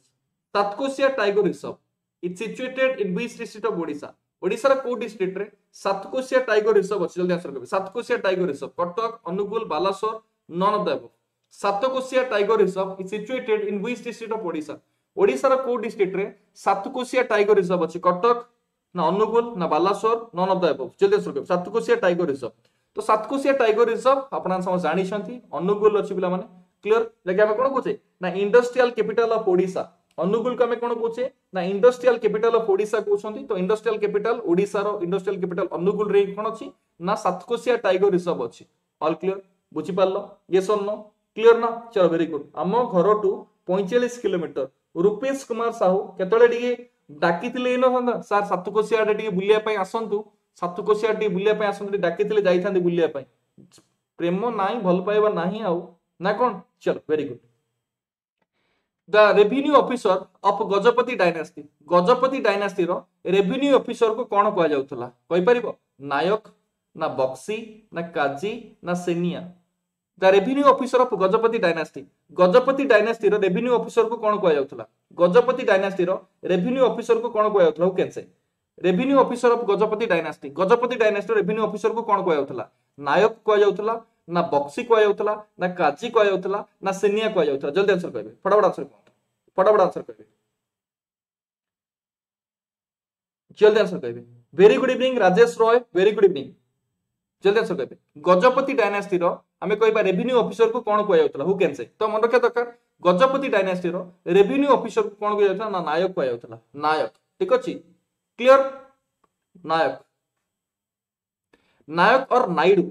Satkosia tiger reserve it situated in which district of Odisha ওড়িশার কোউ ডিস্ট্রিক্টরে সাতকোশিয়া টাইগর রিজর্ভ আছে জলদি আনসার করবে Satkosia tiger reserve Cuttack Angul Balasore none of the above Satkosia tiger reserve is situated in which district of Odisha ওড়িশার কোউ ডিস্ট্রিক্টরে Satkosia tiger reserve আছে কটক না অনুগুল না Balasore none of the above জলদি আনসার করবে সাতকোশিয়া টাইগর রিজর্ভ তো সাতকোশিয়া টাইগর রিজর্ভ আপনার সমস্ত জাঁচান অনুগুল অছি পিলা মানে ক্লিয়ার যাকে আমি কোণ কুচে না ইন্ডস্ট্রিয়াল ক্যাপিটাল অফ ওড়িশা ଅନୁଗୁଳକୁ ଆମେ କଣ କହୁଛେ ନା ଇଣ୍ଡଷ୍ଟ୍ରିଆଲ କ୍ୟାପିଟାଲ ଅଫ ଓଡ଼ିଶା କହୁଛନ୍ତି ତ ଇଣ୍ଡଷ୍ଟ୍ରିଆଲ କ୍ୟାପିଟାଲ ଓଡ଼ିଶାର ଇଣ୍ଡଷ୍ଟ୍ରିଆଲ କ୍ୟାପିଟାଲ ଅନୁଗୁଳରେ କଣ ଅଛି ନା ସାତକୋଶିଆ ଟାଇଗର ରିଜର୍ଭ ଅଛି ଅଲ୍ କ୍ଲିୟର ବୁଝିପାରିଲ ୟେସ୍ ଅର୍ ନୋ କ୍ଲିୟର ନା ଚଲ ଭେରି ଗୁଡ୍ ଆମ ଘରଠୁ ପଇଁଚାଳିଶ କିଲୋମିଟର ରୂପେଶ କୁମାର ସାହୁ କେତେବେଳେ ଟିକେ ଡାକିଥିଲେ ହେଇନଥାନ୍ତା ସାର୍ ସାତକୋଶିଆ ଆଡ଼େ ଟିକେ ବୁଲିବା ପାଇଁ ଆସନ୍ତୁ ସାତକୋଶିଆ ଟିକେ ବୁଲିବା ପାଇଁ ଆସନ୍ତୁ ଡାକିଥିଲେ ଯାଇଥାନ୍ତି ବୁଲିବା ପାଇଁ ପ୍ରେମ ନାହିଁ ଭଲ ପାଇବା ନାହିଁ ଆଉ ନା କ'ଣ ଚଲ very good the revenue officer of Gajapati dynasty Gajapati ଡାଇନାଷ୍ଟିର revenue ଅଫିସରକୁ କଣ କୁହାଯାଉଥିଲା କହିପାରିବ ନାୟକ ନା ବକ୍ସି ନା କାଜି ନା Sonia the revenue officer of Gajapati dynasty Gajapati ଡାଇନାଷ୍ଟିର revenue ଅଫିସରକୁ କଣ କୁହାଯାଉଥିଲା ଗଜପତି ଡାଇନାଷ୍ଟିର ରେଭିନ୍ୟୁ ଅଫିସରକୁ କଣ କୁହାଯାଉଥିଲା who can say revenue officer of Gajapati dynasty Gajapati ଡାଇନାଷ୍ଟିର revenue ଅଫିସରକୁ କଣ କୁହାଯାଉଥିଲା ନାୟକ କୁହାଯାଉଥିଲା ନା ବକ୍ସି କୁହାଯାଉଥିଲା ନା କାଜି କୁହାଯାଉଥିଲା ନା ସିନିଆ କୁହାଯାଉଥିଲା ଜଲ୍ଦି ଆନ୍ସର କହିବେ ଫଟାଫଟ ଆନ୍ସର କୁହନ୍ତୁ ଫଟାଫଟ ଆନ୍ସର କହିବେ ଜଲ୍ଦି ଆନ୍ସର କହିବେ very good evening Rajesh Roy very good evening ଜଲ୍ଦି ଆନ୍ସର କହିବେ ଗଜପତି ଡାଇନାଷ୍ଟିର ଆମେ କହିବା ରେଭିନ୍ୟୁ ଅଫିସରକୁ କ'ଣ କୁହାଯାଉଥିଲା ହୁ କ୍ୟାନ୍ ସେ ତ ମନେ ରଖିବା ଦରକାର ଗଜପତି ଡାଇନାଷ୍ଟିର ରେଭିନ୍ୟୁ ଅଫିସରକୁ କ'ଣ କୁହାଯାଉଥିଲା ନା ନାୟକ କୁହାଯାଉଥିଲା ନାୟକ ଠିକ ଅଛି clear Nayak Nayak or Naidu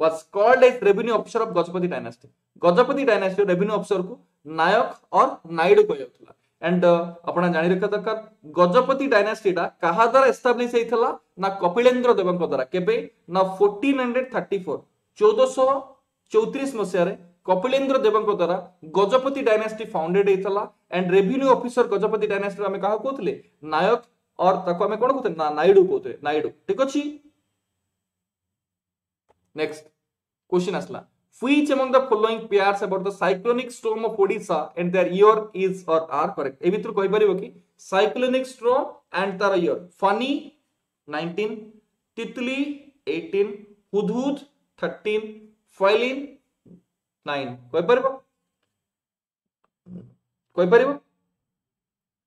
was called as revenue officer of Gajapati dynasty. Gajapati dynasty revenue officer को नायक और नायडू कहला एंड अपना जानि रखा दरकार गजपति डायनास्टी टा कहा द्वारा एस्टाब्लिश हेइथला ना कपिलेंद्र देवଙ୍କ द्वारा केबे ना 1434 1434 मसिया रे कपिलेंद्र देवଙ୍କ द्वारा Gajapati dynasty founded हेइथला and revenue officer Gajapati dynasty हमें कहा कोथले नायक और ताको हमें कोन कोथले ना नायडू कोथले नायडू ठीक अछि नेक्स्ट क्वेश्चन आसला which among the following pairs about the cyclonic storm of odisha and their year is or are correct ए भितर कहि परिबो कि cyclonic storm and तार year फनी 19 तितली 18 हुदहुद 13 फाइलिन 9 कहि परिबो कहि परिबो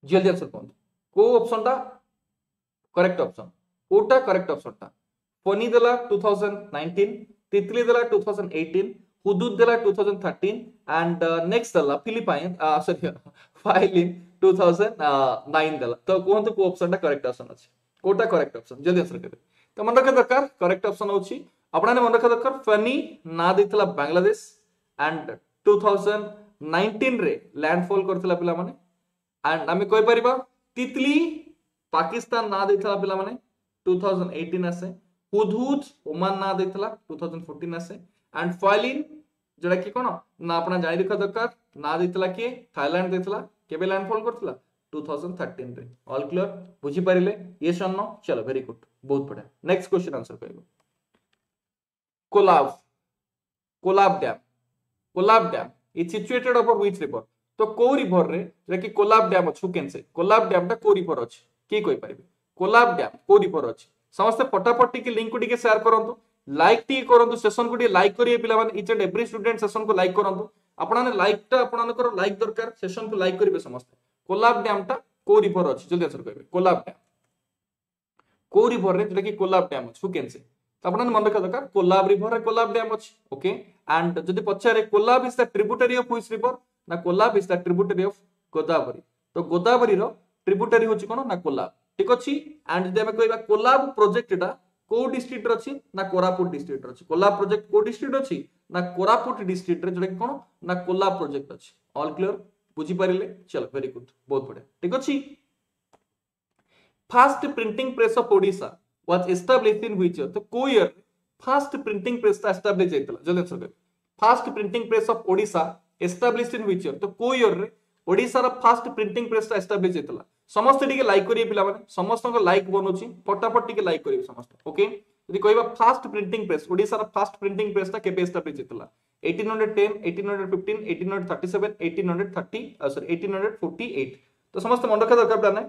जल्दी आंसर कोन को ऑप्शन टा करेक्ट ऑप्शन कोटा करेक्ट ऑप्शन टा फनी देला 2019 तितली देला 2018 हुदूद देला 2013 एंड नेक्स्ट देला फिलिपाइन सॉरी फाइलिन 2009 देला तो कोहंतु को ऑप्शन टा करेक्ट ऑप्शन अछि कोटा करेक्ट ऑप्शन जल्दी आंसर करिवे तो मन रखा दरकार करेक्ट ऑप्शन होछि आपने मन रखा दरकार फनी ना देतला बांग्लादेश एंड 2019 रे लैंडफॉल करथिला पिला माने एंड आमे कहि परिबा तितली पाकिस्तान ना देतला पिला माने 2018 आसे हुदहुद ओमान ना देतला 2014 आसे एंड फाइलिन जोड़ा कि कोन ना अपना जानि रखा दरकार ना देतला के थाईलैंड देतला केबे लैंडफॉल करतला 2013 रे ऑल क्लियर बुझी परिले यस और नो चलो वेरी गुड बहुत बढ़िया नेक्स्ट क्वेश्चन आंसर करिबो Kolab Kolab dam Kolab dam is situated upper which river तो को रिवर रे जे कि कोलाब डैम अछि केन से कोलाब डैम टा को रिवर अछि की कोइ परिबे कोलाब डैम को रिवर ସମସ୍ତେ ଫଟାଫଟ ଟିକେ ଲିଙ୍କକୁ ଟିକେ ସେୟାର କରନ୍ତୁ ଲାଇକ୍ ଟିକେ କରନ୍ତୁ ସେସନକୁ ଟିକେ ଲାଇକ୍ କରିବେ ପିଲାମାନେ ଇଚ୍ ଆଣ୍ଡ ଏଭ୍ରି ଷ୍ଟୁଡେଣ୍ଟ ସେସନକୁ ଲାଇକ୍ କରନ୍ତୁ ଆପଣମାନେ ଲାଇକ୍ଟା ଆପଣଙ୍କର ଲାଇକ୍ ଦରକାର ସେସନକୁ ଲାଇକ୍ କରିବେ ସମସ୍ତେ କୋଲାବ ଡ୍ୟାମ୍ଟା କୋଉ ରିଭର ଅଛି ଜଲ୍ଦି ଆନ୍ସର କହିବେ କୋଲାବ ଡ୍ୟାମ୍ କୋଉ ରିଭରରେ ଯୋଉଟା କି କୋଲାବ ଡ୍ୟାମ୍ ଅଛି ହୁ କ୍ୟାନ୍ ଆପଣମାନେ ମନେ ରଖିବା ଦରକାର କୋଲାବ ରିଭରରେ କୋଲାବ ଡ୍ୟାମ୍ ଅଛି ଓକେ ଆଣ୍ଡ ଯଦି ପଚାରେ Kolab is the tributary of which river ନା Kolab is the tributary of Godavari ତ ଗୋଦାବରୀର ଟ୍ରିବ୍ୟୁଟାରୀ ହେଉଛି କ'ଣ ନା କୋଲାବ ঠিক অছি আন্ড যদি আমি কইবা কোলাব প্রজেক্টটা কোউ ডিস্ট্রিক্টরে অছি না কোরাপুট ডিস্ট্রিক্টরে অছি কোলাব প্রজেক্ট কোউ ডিস্ট্রিক্টরে অছি না কোরাপুট ডিস্ট্রিক্টরে যেটা কোন না কোলাব প্রজেক্ট অছি অল ক্লিয়ার বুঝি পারিলে চলো ভেরি গুড বহুত বড় ঠিক অছি first printing press of Odisha was established in which year তো কোউ ইয়ার ফার্স্ট প্রিন্টিং প্রেস টা এস্টাবলিশ হইতলা জলদি answer they first printing press of Odisha established in which year তো কোউ ইয়ার রে ওড়িশার ফার্স্ট প্রিন্টিং প্রেস টা এস্টাবলিশ হইতলা ସମସ୍ତେ ଟିକେ ଲାଇକ୍ କରିବେ ପିଲାମାନେ ସମସ୍ତଙ୍କ ଲାଇକ୍ ବନୁଛି ଫଟାଫଟ ଟିକେ ଲାଇକ୍ କରିବେ ସମସ୍ତେ ଓକେ ଯଦି କହିବା ଫାଷ୍ଟ ପ୍ରିଣ୍ଟିଂ ପ୍ରେସ୍ ଓଡ଼ିଶାର ଫାଷ୍ଟ ପ୍ରିଣ୍ଟିଂ ପ୍ରେସ୍ଟା କେବେ ଏଷ୍ଟାବ୍ଲିଶ୍ ହେଇଥିଲା eighteen hundred ten eighteen hundred fifteen eighteen hundred thirty seven eighteen hundred thirty sorry eighteen hundred forty eight ତ ସମସ୍ତେ ମନେ ରଖିବା ଦରକାର ପିଲାମାନେ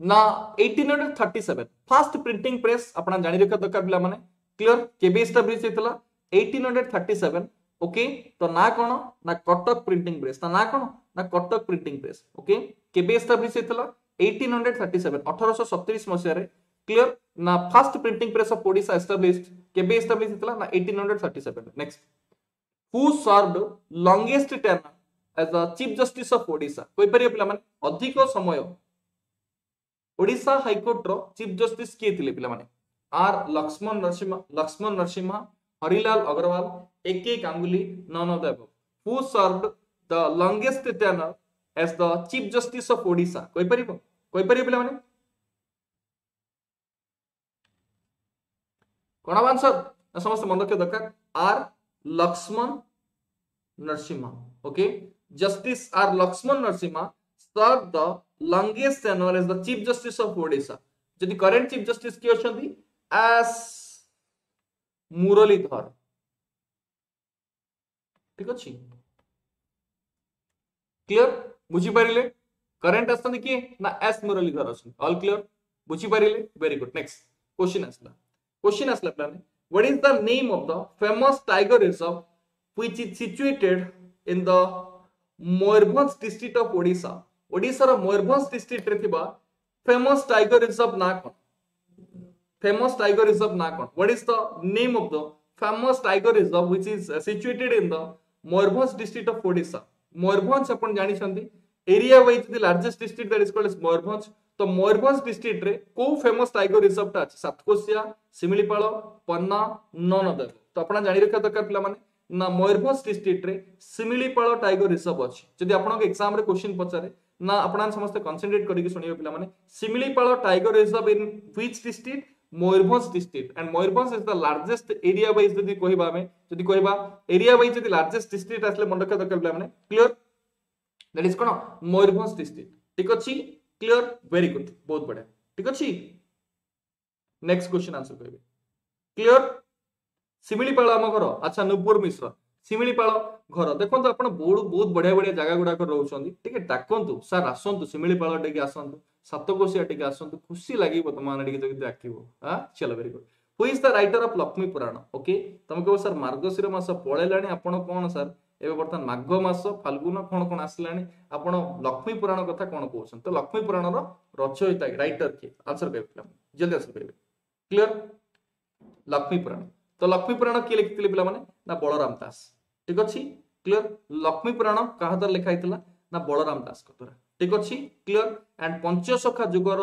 ନା eighteen hundred thirty seven first printing press ଆପଣ ଜାଣି ରଖିବା ଦରକାର ପିଲାମାନେ କ୍ଲିଅର କେବେ ଏଷ୍ଟାବ୍ଲିଶ୍ ହେଇଥିଲା eighteen hundred thirty seven okay ତ ନା କ'ଣ ନା କଟକ ପ୍ରିଣ୍ଟିଂ ପ୍ରେସ୍ ତା ନା କ'ଣ ନା କଟକ ପ୍ରିଣ୍ଟିଂ ପ୍ରେସ୍ ଓକେ କେବେ ଏଷ୍ଟାବ୍ଲିଶ ହେଇଥିଲା ଏଇଟିନ୍ ହଣ୍ଡ୍ରେଡ୍ ଥାର୍ଟି ସେଭେନ୍ ଅଠରଶହ ସତତିରିଶ ମସିହାରେ କ୍ଲିୟର ନା first printing press of Odisha establish କେବେ ଏଷ୍ଟାବ୍ଲିଶ ହେଇଥିଲା ନା eighteen hundred thirty seven next who served longest term as a chief justice of Odisha କହିପାରିବେ ପିଲାମାନେ ଅଧିକ ସମୟ ଓଡ଼ିଶା ହାଇକୋର୍ଟର ଚିଫ୍ ଜଷ୍ଟିସ୍ କିଏ ଥିଲେ ପିଲାମାନେ R Lakshman Narasimha Lakshman Narasimha Harilal Agarwal A K Ganguly none of the who served the longest tenure as the chief justice of odisha koi paribo koi paribo pila mane kon answer na samasta mon rakhiya darkar r lakshman narsimha okay justice r lakshman narsimha served the longest tenure as the chief justice of odisha jodi current chief justice ki achanti as Muralidhar ठीक अच्छे clear बुझीपारे करेन्ट आसान किए ना S Muralidhar अल clear बुझीपारे very good next question आसला question आसला पे what is the name of the famous tiger reserve which is situated in the Mayurbhanj district of Odisha Odisha row Mayurbhanj district रे थिबा फ़ेमस टाइगर रिज़र्व ना कोन famous tiger reserve ना कोन what is the name of the famous tiger reserve which is situated in the Mayurbhanj district of Odisha Mayurbhanj ଆପଣ ଜାଣିଛନ୍ତି area wise the largest district that is called Mayurbhanj ତ ମୟୂରଭଞ୍ଜ ଡିଷ୍ଟ୍ରିକ୍ଟରେ କୋଉ famous tiger ରିଜର୍ଭଟା ଅଛି ସାତକୋଶିଆ ଶିମିଳିପାଳ ପନ୍ନା ନନଦେବ ତ ଆପଣ ଜାଣି ରଖିବା ଦରକାର ପିଲାମାନେ ନା ମୟୂରଭଞ୍ଜ ଡିଷ୍ଟ୍ରିକ୍ଟରେ ଶିମିଳିପାଳ ଟାଇଗର ରିଜର୍ଭ ଅଛି ଯଦି ଆପଣଙ୍କ ଏକ୍ସାମ୍ରେ କୋଶ୍ଚିନ୍ ପଚାରେ ନା ଆପଣମାନେ ସମସ୍ତେ କନସେନ୍ଟ୍ରେଟ୍ କରିକି ଶୁଣିବେ ପିଲାମାନେ Similipal tiger reserve in which district Mayurbhanj district and Mayurbhanj is the largest area wise যদি কহবা আমি যদি কহবা এরিয়া ওয়াইজ যদি লার্জেস্ট ডিস্ট্রিক্ট আসলে মনে রাখা দরকার পিলামানে ক্লিয়ার দ্যাট ইজ কোন ময়ূরভঞ্জ ডিস্ট্রিক্ট ঠিক আছে ক্লিয়ার ভেরি গুড বহুত বড় ঠিক আছে নেক্সট কোশ্চেন আনসর করবে ক্লিয়ার শিমিলিপাল আমার ঘর আচ্ছা নূপুর মিশ্র ଶିମିଳିପାଳ ଘର ଦେଖନ୍ତୁ ଆପଣ ବହୁତ ବହୁତ ବଢିଆ ବଢିଆ ଜାଗା ଗୁଡାକ ରହୁଛନ୍ତି ଟିକେ ଡାକନ୍ତୁ ସାର୍ ଆସନ୍ତୁ ଶିମିଳିପାଳ ଟିକେ ଆସନ୍ତୁ ସାତକୋଶିଆ ଟିକେ ଆସନ୍ତୁ ଖୁସି ଲାଗିବ ତମମାନେ ଟିକେ ଯଦି ଡାକିବ ହଁ ଚାଲ very good who is the writer of Lakshmi Purana okay ତମେ କହିବ ସାର୍ ମାର୍ଗଶିର ମାସ ପଳେଇଲାଣି ଆପଣ କଣ ସାର୍ ଏବେ ବର୍ତ୍ତମାନ ମାଘ ମାସ ଫାଲଗୁନ କଣ କଣ ଆସିଲାଣି ଆପଣ ଲକ୍ଷ୍ମୀ ପୁରାଣ କଥା କଣ କହୁଛନ୍ତି ତ ଲକ୍ଷ୍ମୀ ପୁରାଣର ରଚୟିତା ରାଇଟର କିଏ ଆନ୍ସର କହିବେ ଜଲ୍ଦି ଆନ୍ସର କହିବେ କ୍ଲିୟର ଲକ୍ଷ୍ମୀ ପୁରାଣ ତ ଲକ୍ଷ୍ମୀ ପୁରାଣ କିଏ ଲେଖିଥିଲେ ପିଲାମାନେ ନା ବଳରାମ ଦାସ ଠିକ ଅଛି କ୍ଲିୟର ଲକ୍ଷ୍ମୀ ପୁରାଣ କାହା ଦ୍ୱାରା ଲେଖା ହେଇଥିଲା ନା ବଳରାମ ଦାସଙ୍କ ଦ୍ୱାରା ঠিক ଅଛି କ୍ଲିୟର ଆଣ୍ଡ ପଞ୍ଚସଖା ଯୁଗର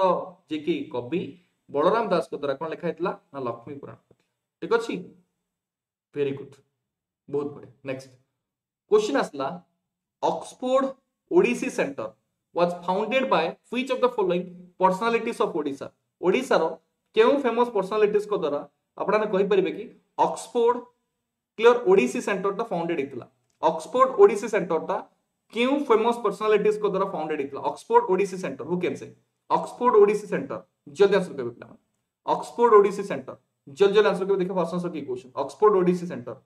ଯିଏକି କବି ବଳରାମ ଦାସଙ୍କ ଦ୍ୱାରା କ'ଣ ଲେଖା ହେଇଥିଲା ନା ଲକ୍ଷ୍ମୀ ପୁରାଣ ଠିକ ଅଛି ଭେରି ଗୁଡ୍ ବହୁତ ବଢିଆ ନେକ୍ସଟ କ୍ୱେଶ୍ଚିନ୍ ଆସିଲା Oxford Odissi centre was founded by which of the following personalities of Odisha ଓଡ଼ିଶାର କେଉଁ ଫେମସ୍ ପର୍ସନାଲିଟିଜଙ୍କ ଦ୍ୱାରା ଆପଣମାନେ କହିପାରିବେ clear Odissi centre the founded ಇತ್ತಲ್ಲ ಆಕ್ಸ್ಫೋರ್ಡ್ ಒಡಿಸಿ ಸೆಂಟರ್ ದ ಕ್ಯೂ ಫೇಮಸ್ ಪರ್ಸನಾಲಿಟೀಸ್ ಕೋ ದರ ಫೌಂಡೆಡ್ ಇತ್ತಲ್ಲ Oxford Odissi centre who can say Oxford Odissi centre ಜಲ್ದಿ ಆನ್ಸರ್ करबे बेटा ऑक्सफोर्ड ओडिसी सेंटर जल्दी जल्दी आंसर करबे देखिए फ़र्स्ट आंसर की क्वेश्चन ऑक्सफोर्ड ओडिसी सेंटर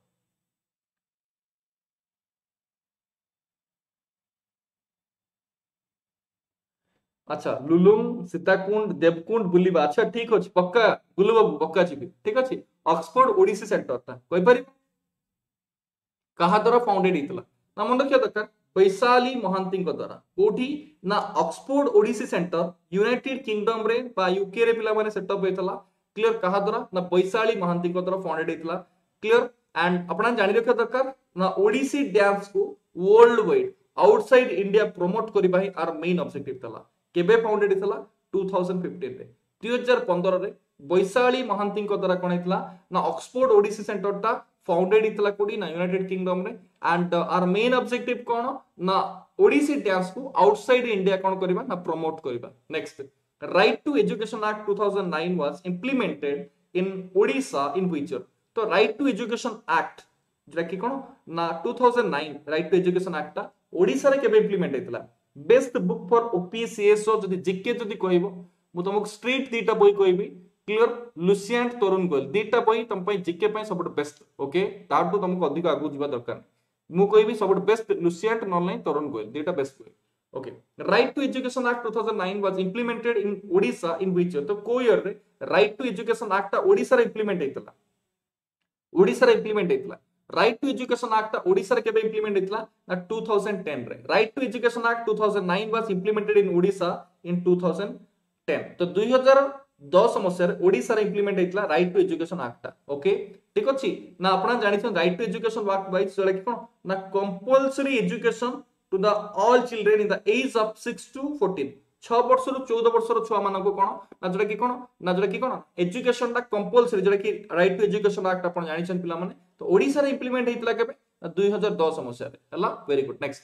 আচ্ছা লুলুং সীতাকুণ্ড দেবকুণ্ড বুলিবা আচ্ছা ঠিক আছে পক্কা গুলু বাবু পক্কা যাবি ঠিক আছে অক্সফোর্ড ওডিসি সেন্টরটা কইপারিবা କାହା ଦ୍ୱାରା ଫାଉଣ୍ଡେଡ ହେଇଥିଲା ନା ମନେ ରଖିବା ଦରକାର ବୈଶାଲି ମହାନ୍ତିଙ୍କ ଦ୍ୱାରା କୋଉଠି ନା ଅକ୍ସଫୋର୍ଡ ଓଡିସି ସେଣ୍ଟର ୟୁନାଇଟେଡ କିଙ୍ଗଡମରେ ବା ୟୁକେରେ ପିଲାମାନେ ସେଟଅପ୍ ହେଇଥିଲା କ୍ଲିୟର କାହା ଦ୍ୱାରା ନା ବୈଶାଳି ମହାନ୍ତିଙ୍କ ଦ୍ୱାରା ଫାଉଣ୍ଡେଡ ହେଇଥିଲା କ୍ଲିୟର ଆଣ୍ଡ ଆପଣ ଜାଣି ରଖିବା ଦରକାର ନା Odissi ଡ୍ୟାନ୍ସକୁ world wide outside India promote କରିବା ହିଁ ଆର ମେନ୍ ଅବଜେକ୍ଟିଭ ଥିଲା କେବେ ଫାଉଣ୍ଡେଡ ହେଇଥିଲା ଟୁ ଥାଉଜେଣ୍ଡ ଫିଫ୍ଟିନରେ ଦୁଇ ହଜାର ପନ୍ଦରରେ ବୈଶାଳୀ ମହାନ୍ତିଙ୍କ ଦ୍ୱାରା କ'ଣ ହେଇଥିଲା ନା ଅକ୍ସଫୋର୍ଡ ଓଡିସି ସେଣ୍ଟରଟା ओडिसी फाउंडेड इतला कोडी ना यूनाइटेड किंगडम रे एंड आर मेन ऑब्जेक्टिव कोन ना ओडिसी डांस को आउटसाइड इंडिया कोन करबा? ना प्रमोट करबा. Next Right to Education Act 2009 was implemented in Odisha in which तो राइट टू एजुकेशन एक्ट जेटा कि कोन ना 2009 राइट टू एजुकेशन एक्ट ता ओडिशा रे केबे इंप्लीमेंट हेतला बेस्ट बुक फॉर ओपीसीएसओ जदी जीके जदी कहबो मु तुमको स्ट्रीट दीटा बही कहबी क्लियर लुसिएंट तरुण गोयल दीटा बही तुम जिके सब बेस्ट ओके ताठू तुमको अधिक आगू जा दरकार ମୁଁ କହିବି ସବୁଠୁ ବେଷ୍ଟ ଲୁସିଆଣ୍ଟ ନହେଲେ ନାହିଁ ତରୁଣ ଗୋଏଲ ଦିଟା ବେଷ୍ଟ ହୁଏ okay right to education act 2009 was implemented in Odisha in which year तो को इयर रे right to education act Odisha रे इंप्लीमेंट हेतला ओडिशा रे implement हेतला right to education act Odisha रे केबे इंप्लीमेंट हेतला ना 2010 रे right to education act 2009 was implemented in Odisha in 2010 तो 2010 দশ মশায় ওড়িশার ইমপ্লিমেন্ট হয়েছিল রাইট টু এজুকেশন আক্টটা ওকে ঠিক আছে না আপনার জাঁচান রাইট টু এজুকেশন আক্ট বাইজ যেটা কি কোণ না compulsory education to the all children in the age of six to fourteen ছ বর্ষর চৌদ বর্ষর ছুয়া মানুষ কোণ না যেটা কি কোণ না যেটা কি কোণ এজুকেশনটা কম্পলসরি যেটা কি রাইট টু এজুকেশন আক্ট আপনার জাঁচান পিলা মানে তো ওড়িশার ইমপ্লিমেন্ট হয়েছিল কেবে দুই হাজার দশ মশায় হল ভেরি গুড নেক্সট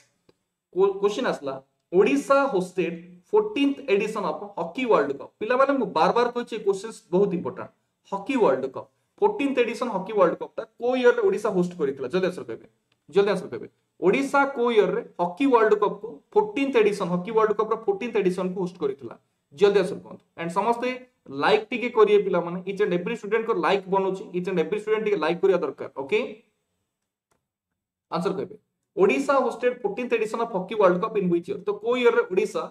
কোশ্চিন আসলা Odisha hosted fourteenth edition of hockey World Cup पिलाମାନେ ମୁଁ ବାରବାର କହିଛି ଏ କ୍ୱେଶ୍ଚିନ୍ସ ବହୁତ important hockey World Cup fourteenth edition hockey World Cup ଟା କୋଉ ଇୟରରେ ଓଡ଼ିଶା ହୋଷ୍ଟ କରିଥିଲା ଜଲ୍ଦି ଆନ୍ସର କହିବେ ଜଲ୍ଦି ଆନ୍ସର କହିବେ ଓଡ଼ିଶା କୋଉ ଇୟରରେ ହକି ୱାର୍ଲଡ କପ୍ କୁ fourteenth edition hockey World Cup ର ଫୋର୍ଟିନ୍ଥ ଏଡିସନ୍ କୁ ହୋଷ୍ଟ କରିଥିଲା ଜଲ୍ଦି ଆନ୍ସର କୁହନ୍ତୁ ଆଣ୍ଡ ସମସ୍ତେ ଲାଇକ୍ ଟିକେ କରିବେ ପିଲାମାନେ ଇଚ୍ ଆଣ୍ଡ ଏଭ୍ରି ଷ୍ଟୁଡେଣ୍ଟଙ୍କ ଲାଇକ୍ ବନଉଛି ଇଚ୍ ଆଣ୍ଡ ଏଭ୍ରି ଷ୍ଟୁଡେଣ୍ଟ ଟିକେ ଲାଇକ୍ କରିବା ଦରକାର ଓକେ ଆନ୍ସର କହିବେ Odisha hosted fourteenth edition of hockey World Cup in which year ତ କୋଉ ଇୟରରେ Odisha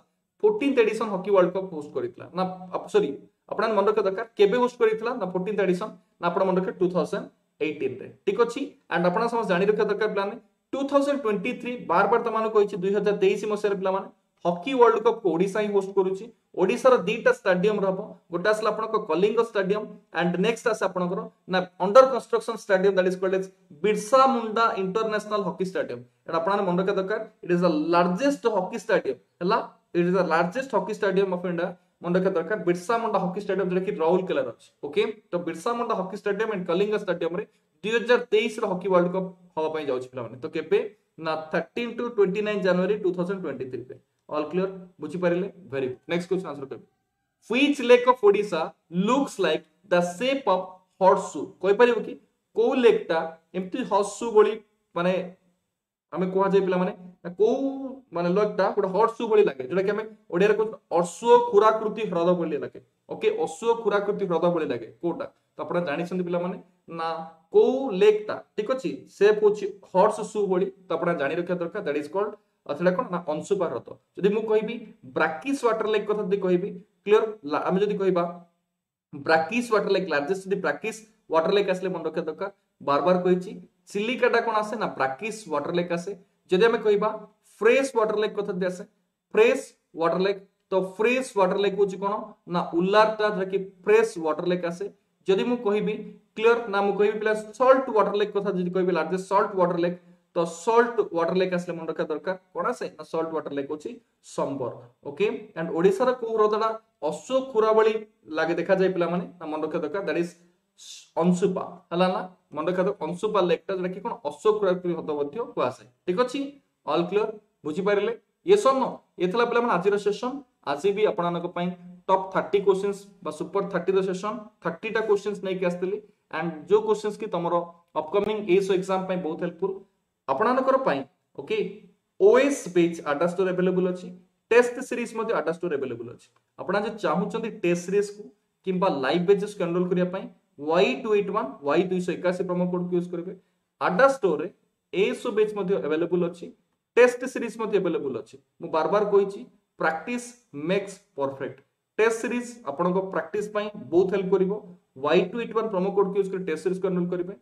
fourteenth edition hockey World Cup host କରିଥିଲା ନା ସରି ଆପଣ ମନେ ରଖିବା ଦରକାର କେବେ ହୋଷ୍ଟ କରିଥିଲା ନା ଫୋର୍ଟିନ୍ଥ ଏଡିସନ୍ ନା ଆପଣ ମନେ ରଖିବେ ଟୁ ଥାଉଜେଣ୍ଡ ଏଇଟିନ୍ରେ ଠିକ୍ ଅଛି ଆଣ୍ଡ ଆପଣ ସମସ୍ତେ ଜାଣି ରଖିବା ଦରକାର ପିଲାମାନେ ଟୁ ଥାଉଜେଣ୍ଡ ଟ୍ୱେଣ୍ଟି ଥ୍ରୀ ବାର ବାର ତମମାନଙ୍କୁ କହିଛି ଦୁଇ ହଜାର ତେଇଶ ମସିହାରେ ପିଲାମାନେ ହକି ୱାର୍ଲଡ କପ୍ ଓଡ଼ିଶା ହିଁ ହୋଷ୍ଟ କରୁଛି ଓଡ଼ିଶାର ଦୁଇଟା ଷ୍ଟାଡିୟମ ହବ ଗୋଟେ ଆସିଲା ଆପଣଙ୍କ କଲିଙ୍ଗ ଷ୍ଟାଡିୟମ ଆଣ୍ଡ ନେକ୍ସଟ ଆସେ ଆପଣଙ୍କର ନା under construction stadium that is called Birsa Munda international hockey stadium ଏଇଟା ଆପଣମାନେ ମନେ ରଖିବା ଦରକାର it is the largest hockey stadium ହେଲା it is the largest hockey stadium of India মনে রাখা দরকার বিরসা মুন্ডা হকি স্টাডিয়াম যেটা কি রাউরকেলার আছে ওকে তো Birsa Munda hockey stadium and Kalinga স্টাডিয়ামরে দুই হাজার তেইশর হকি ওয়ার্ল্ড কପ୍ হওয়া ପାଇଁ ଯାଉଛି ପିଲାମାନେ ତ କେବେ ନା thirteen to twenty nine January two thousand twenty ଥ୍ରୀରେ all clear ବୁଝିପାରିଲେ very good next question answer କରିବେ which lake of Odisha looks like the shape of horse କହିପାରିବ କି କୋଉ ଲେକ୍ଟା ଏମିତି ହର୍ସୁ ଭଳି ମାନେ ଆମେ କୁହାଯାଏ ପିଲାମାନେ କୋଉ ମାନେ ଲୋକଟା ଗୋଟେ ହର୍ସୁ ଭଳି ଲାଗେ ଯୋଉଟାକି ଆମେ ଓଡିଆରେ କହୁଛୁ ଅଶ୍ୱ ଖୁରାକୃତି ହ୍ରଦ ଭଳି ଲାଗେ ଓକେ ଅଶ୍ୱ ଖୁରାକୃତି ହ୍ରଦ ଭଳି ଲାଗେ କୋଉଟା ତ ଆପଣ ଜାଣିଛନ୍ତି ପିଲାମାନେ ନା କୋଉ ଲେକ୍ଟା ଠିକ ଅଛି ସେପ୍ ହଉଛି ହର୍ସ ସୁ ଭଳି ତ ଆପଣ ଜାଣି ରଖିବା ଦରକାର ଦ୍ୟାଟ୍ ଇଜ କଲ୍ଡ ସେଟା କ'ଣ ନା ଅଂଶୁପା ହ୍ରଦ ଯଦି ମୁଁ କହିବି ବ୍ରାକିସ୍ ୱାଟର ଲେକ୍ କଥା ଯଦି କହିବି କ୍ଲିଅର ଆମେ ଯଦି କହିବା ବ୍ରାକିସ୍ ୱାଟର ଲେକ୍ ଲାର୍ଜେଷ୍ଟ ଯଦି ବ୍ରାକିସ୍ ୱାଟର ଲେକ୍ ଆସିଲେ ମନେ ରଖିବା ଦରକାର বার বার কইছি ଚିଲିକାଟା କଣ ଆସେ ନା ବ୍ରାକିସ୍ ୱାଟର ଲେକ୍ ଆସେ ଯଦି ଆମେ କହିବା ଫ୍ରେଶ ୱାଟର ଲେକ୍ କଥା ଯଦି ଆସେ ଫ୍ରେଶ ୱାଟର ଲେକ୍ ତ ଫ୍ରେଶ ୱାଟର ଲେକ୍ ହଉଛି କଣ ନା ଉଲ୍ଲାରଟା ଯାହାକି ଫ୍ରେଶ ୱାଟର ଲେକ୍ ଆସେ ଯଦି ମୁଁ କହିବି କ୍ଲିୟର ନା ମୁଁ କହିବି ପିଲା ସଲ୍ଟ ୱାଟର ଲେକ୍ କଥା ଯଦି କହିବି ଲାର୍ଜେଷ୍ଟ ସଲ୍ଟ ୱାଟର ଲେକ୍ ତ ସଲ୍ଟ ୱାଟର ଲେକ୍ ଆସିଲେ ମନେ ରଖିବା ଦରକାର କଣ ଆସେ ନା ସଲ୍ଟ ୱାଟର ଲେକ୍ ହଉଛି ସମ୍ବର ଓକେ ଆଣ୍ଡ ଓଡିଶାର କୋଉ ହ୍ରଦଟା ଅଶ୍ୱ ଖୁରା ଭଳି ଲାଗେ ଦେଖାଯାଏ ପିଲାମାନେ ନା ମନେ ରଖିବା ଦରକାର ଦ୍ୟାଟ ଇଜ ଅଂଶୁପା ହେଲା ନା ମନେ ରଖିବା ଅଂଶୁପା ଲେକ୍ଟା ଯୋଉଟା କି କଣ ଅଶୋକ ହ୍ରଦ ମଧ୍ୟ କୁହାଯାଏ ଠିକ ଅଛି ଅଲ୍ କ୍ଲିୟର ବୁଝିପାରିଲେ ଇଏ ସନ୍ ଇଏ ଥିଲା ପିଲାମାନେ ଆଜିର ସେସନ ଆଜି ବି ଆପଣମାନଙ୍କ ପାଇଁ ଟପ୍ ଥାର୍ଟି କ୍ୱେଶ୍ଚିନ୍ସ ବା ସୁପର ଥାର୍ଟିର ସେସନ ଥାର୍ଟିଟା କ୍ୱେଶ୍ଚିନ୍ସ ନେଇକି ଆସିଥିଲି ଆଣ୍ଡ ଯୋଉ କ୍ୱେଶ୍ଚିନ୍ସ କି ତମର ଅପକମିଂ ଏସୋ ଏକ୍ସାମ ପାଇଁ ବହୁତ ହେଲ୍ପଫୁଲ ଆପଣମାନଙ୍କର ପାଇଁ okay OS batch Adda store available ଅଛି ଟେଷ୍ଟ ସିରିଜ ମଧ୍ୟ ଆଡା ଷ୍ଟୋର ଆଭେଲେବୁଲ ଅଛି ଆପଣ ଯଦି ଚାହୁଁଛନ୍ତି ଟେଷ୍ଟ ସିରିଜକୁ କିମ୍ବା ଲାଇଭ ବେଜେସକୁ ଏନରୋଲ କରିବା Y two eight one Y दुईश एकाशी प्रोमो कोड यूज़ करेंगे आडा स्टोर अवेलेबल अच्छी टेस्ट सीरीज़ अवेलेबल अच्छी बार बार कही practice makes perfect test series आपण प्रैक्टिस बहुत हेल्प कर Y two eight one promo code use कर टेस्ट सीरीज़ को एनरोल करेंगे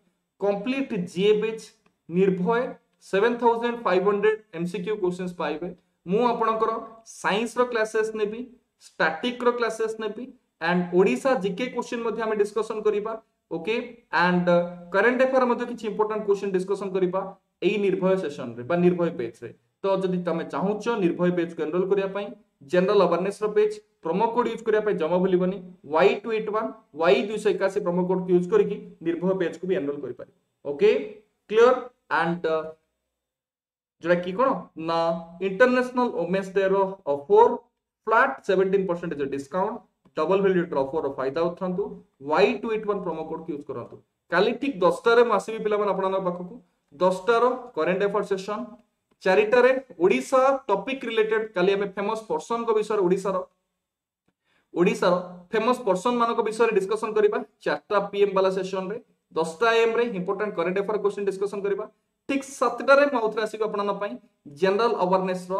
complete GA batch Nirbhay 7500 MCQ questions पाइबे मु आपणकर साइंस रो क्लासेस नेबी स्टैटिक रो classes navy and Odisha GK question मध्ये हम डिस्कशन करिबा ओके एंड करंट अफेयर मध्ये किछि इंपोर्टेंट क्वेश्चन डिस्कशन करिबा एई निर्भय सेशन रे बा निर्भय पेज रे तो जदि तमे चाहुछ निर्भय पेज को एनरोल करिया पई जनरल अवेयरनेस रो पेज प्रोमो कोड यूज़ करिया पई जमा भूलिबनी Y281 Y281 promo code use करिकि Nirbhay page को भी एनरोल करि पारि ओके क्लियर एंड जोड़ा कि कोन ना international women's day offer flat flat 17% discount double value offer ফায়দা উঠান্তু Y two eight one promo code use করন্তু কালি ঠিক দশটার মু আসবি পিলামানে আপনার পাখক দশটার করেন্ট এফেয়ার সেসন চারিটার ওড়িশা টপিক রিলেটেড কালি আমি ফেমস পর্সন বিষয়ে ওড়িশার ওড়িশার ফেমস পর্সন মানক বিষয়ে ডিসকসন করা চারটা পিএম বালা সেসন রে দশটা এম রে important current affair question discussion করা ঠিক সাতটার মু আউথরে আসবি আপনার জেনারেল আওয়ারনেস র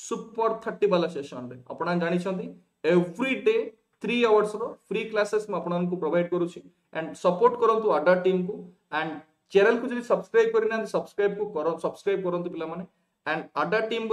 সুপর থার্টি বালা সেসন রে আপনার জাঁচান every day three hours free classes आपको प्रोवाइड करुच्ची एंड सपोर्ट करूँ आडा टीम को एंड चैनल को जब सब्सक्राइब करना सब्सक्राइब को सब्सक्राइब करूँ पे एंड आडा टीम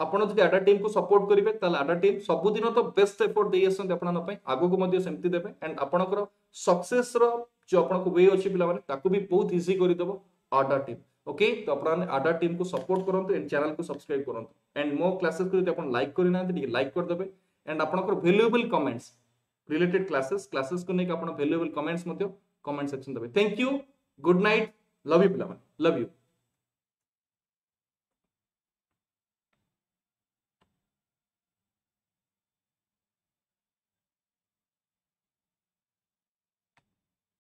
ଆପଣ ଯଦି ଆଡା ଟିମ୍କୁ ସପୋର୍ଟ କରିବେ ତାହେଲେ ଆଡା ଟିମ୍ ସବୁଦିନ ତ ବେଷ୍ଟ ଏଫୋର୍ଟ ଦେଇ ଆସୁଛନ୍ତି ଆପଣଙ୍କ ପାଇଁ ଆଗକୁ ମଧ୍ୟ ସେମିତି ଦେବେ ଆଣ୍ଡ ଆପଣଙ୍କର ସକ୍ସେସର ଯୋଉ ଆପଣଙ୍କ ୱେ ଅଛି ପିଲାମାନେ ତାକୁ ବି ବହୁତ ଇଜି କରିଦେବ ଆଡା ଟିମ୍ ଓକେ ତ ଆପଣମାନେ ଆଡା ଟିମ୍କୁ ସପୋର୍ଟ କରନ୍ତୁ ଆଣ୍ଡ ଚ୍ୟାନେଲକୁ ସବସ୍କ୍ରାଇବ କରନ୍ତୁ ଆଣ୍ଡ ମୋ କ୍ଲାସେସକୁ ଯଦି ଆପଣ ଲାଇକ୍ କରିନାହାନ୍ତି ଟିକେ ଲାଇକ୍ କରିଦେବେ and आपर valuable comments related classes classes को नहीं आप भैल्युएबल कमेंट्स कमेंट सेक्शन देते thank you good night love you पे लव यू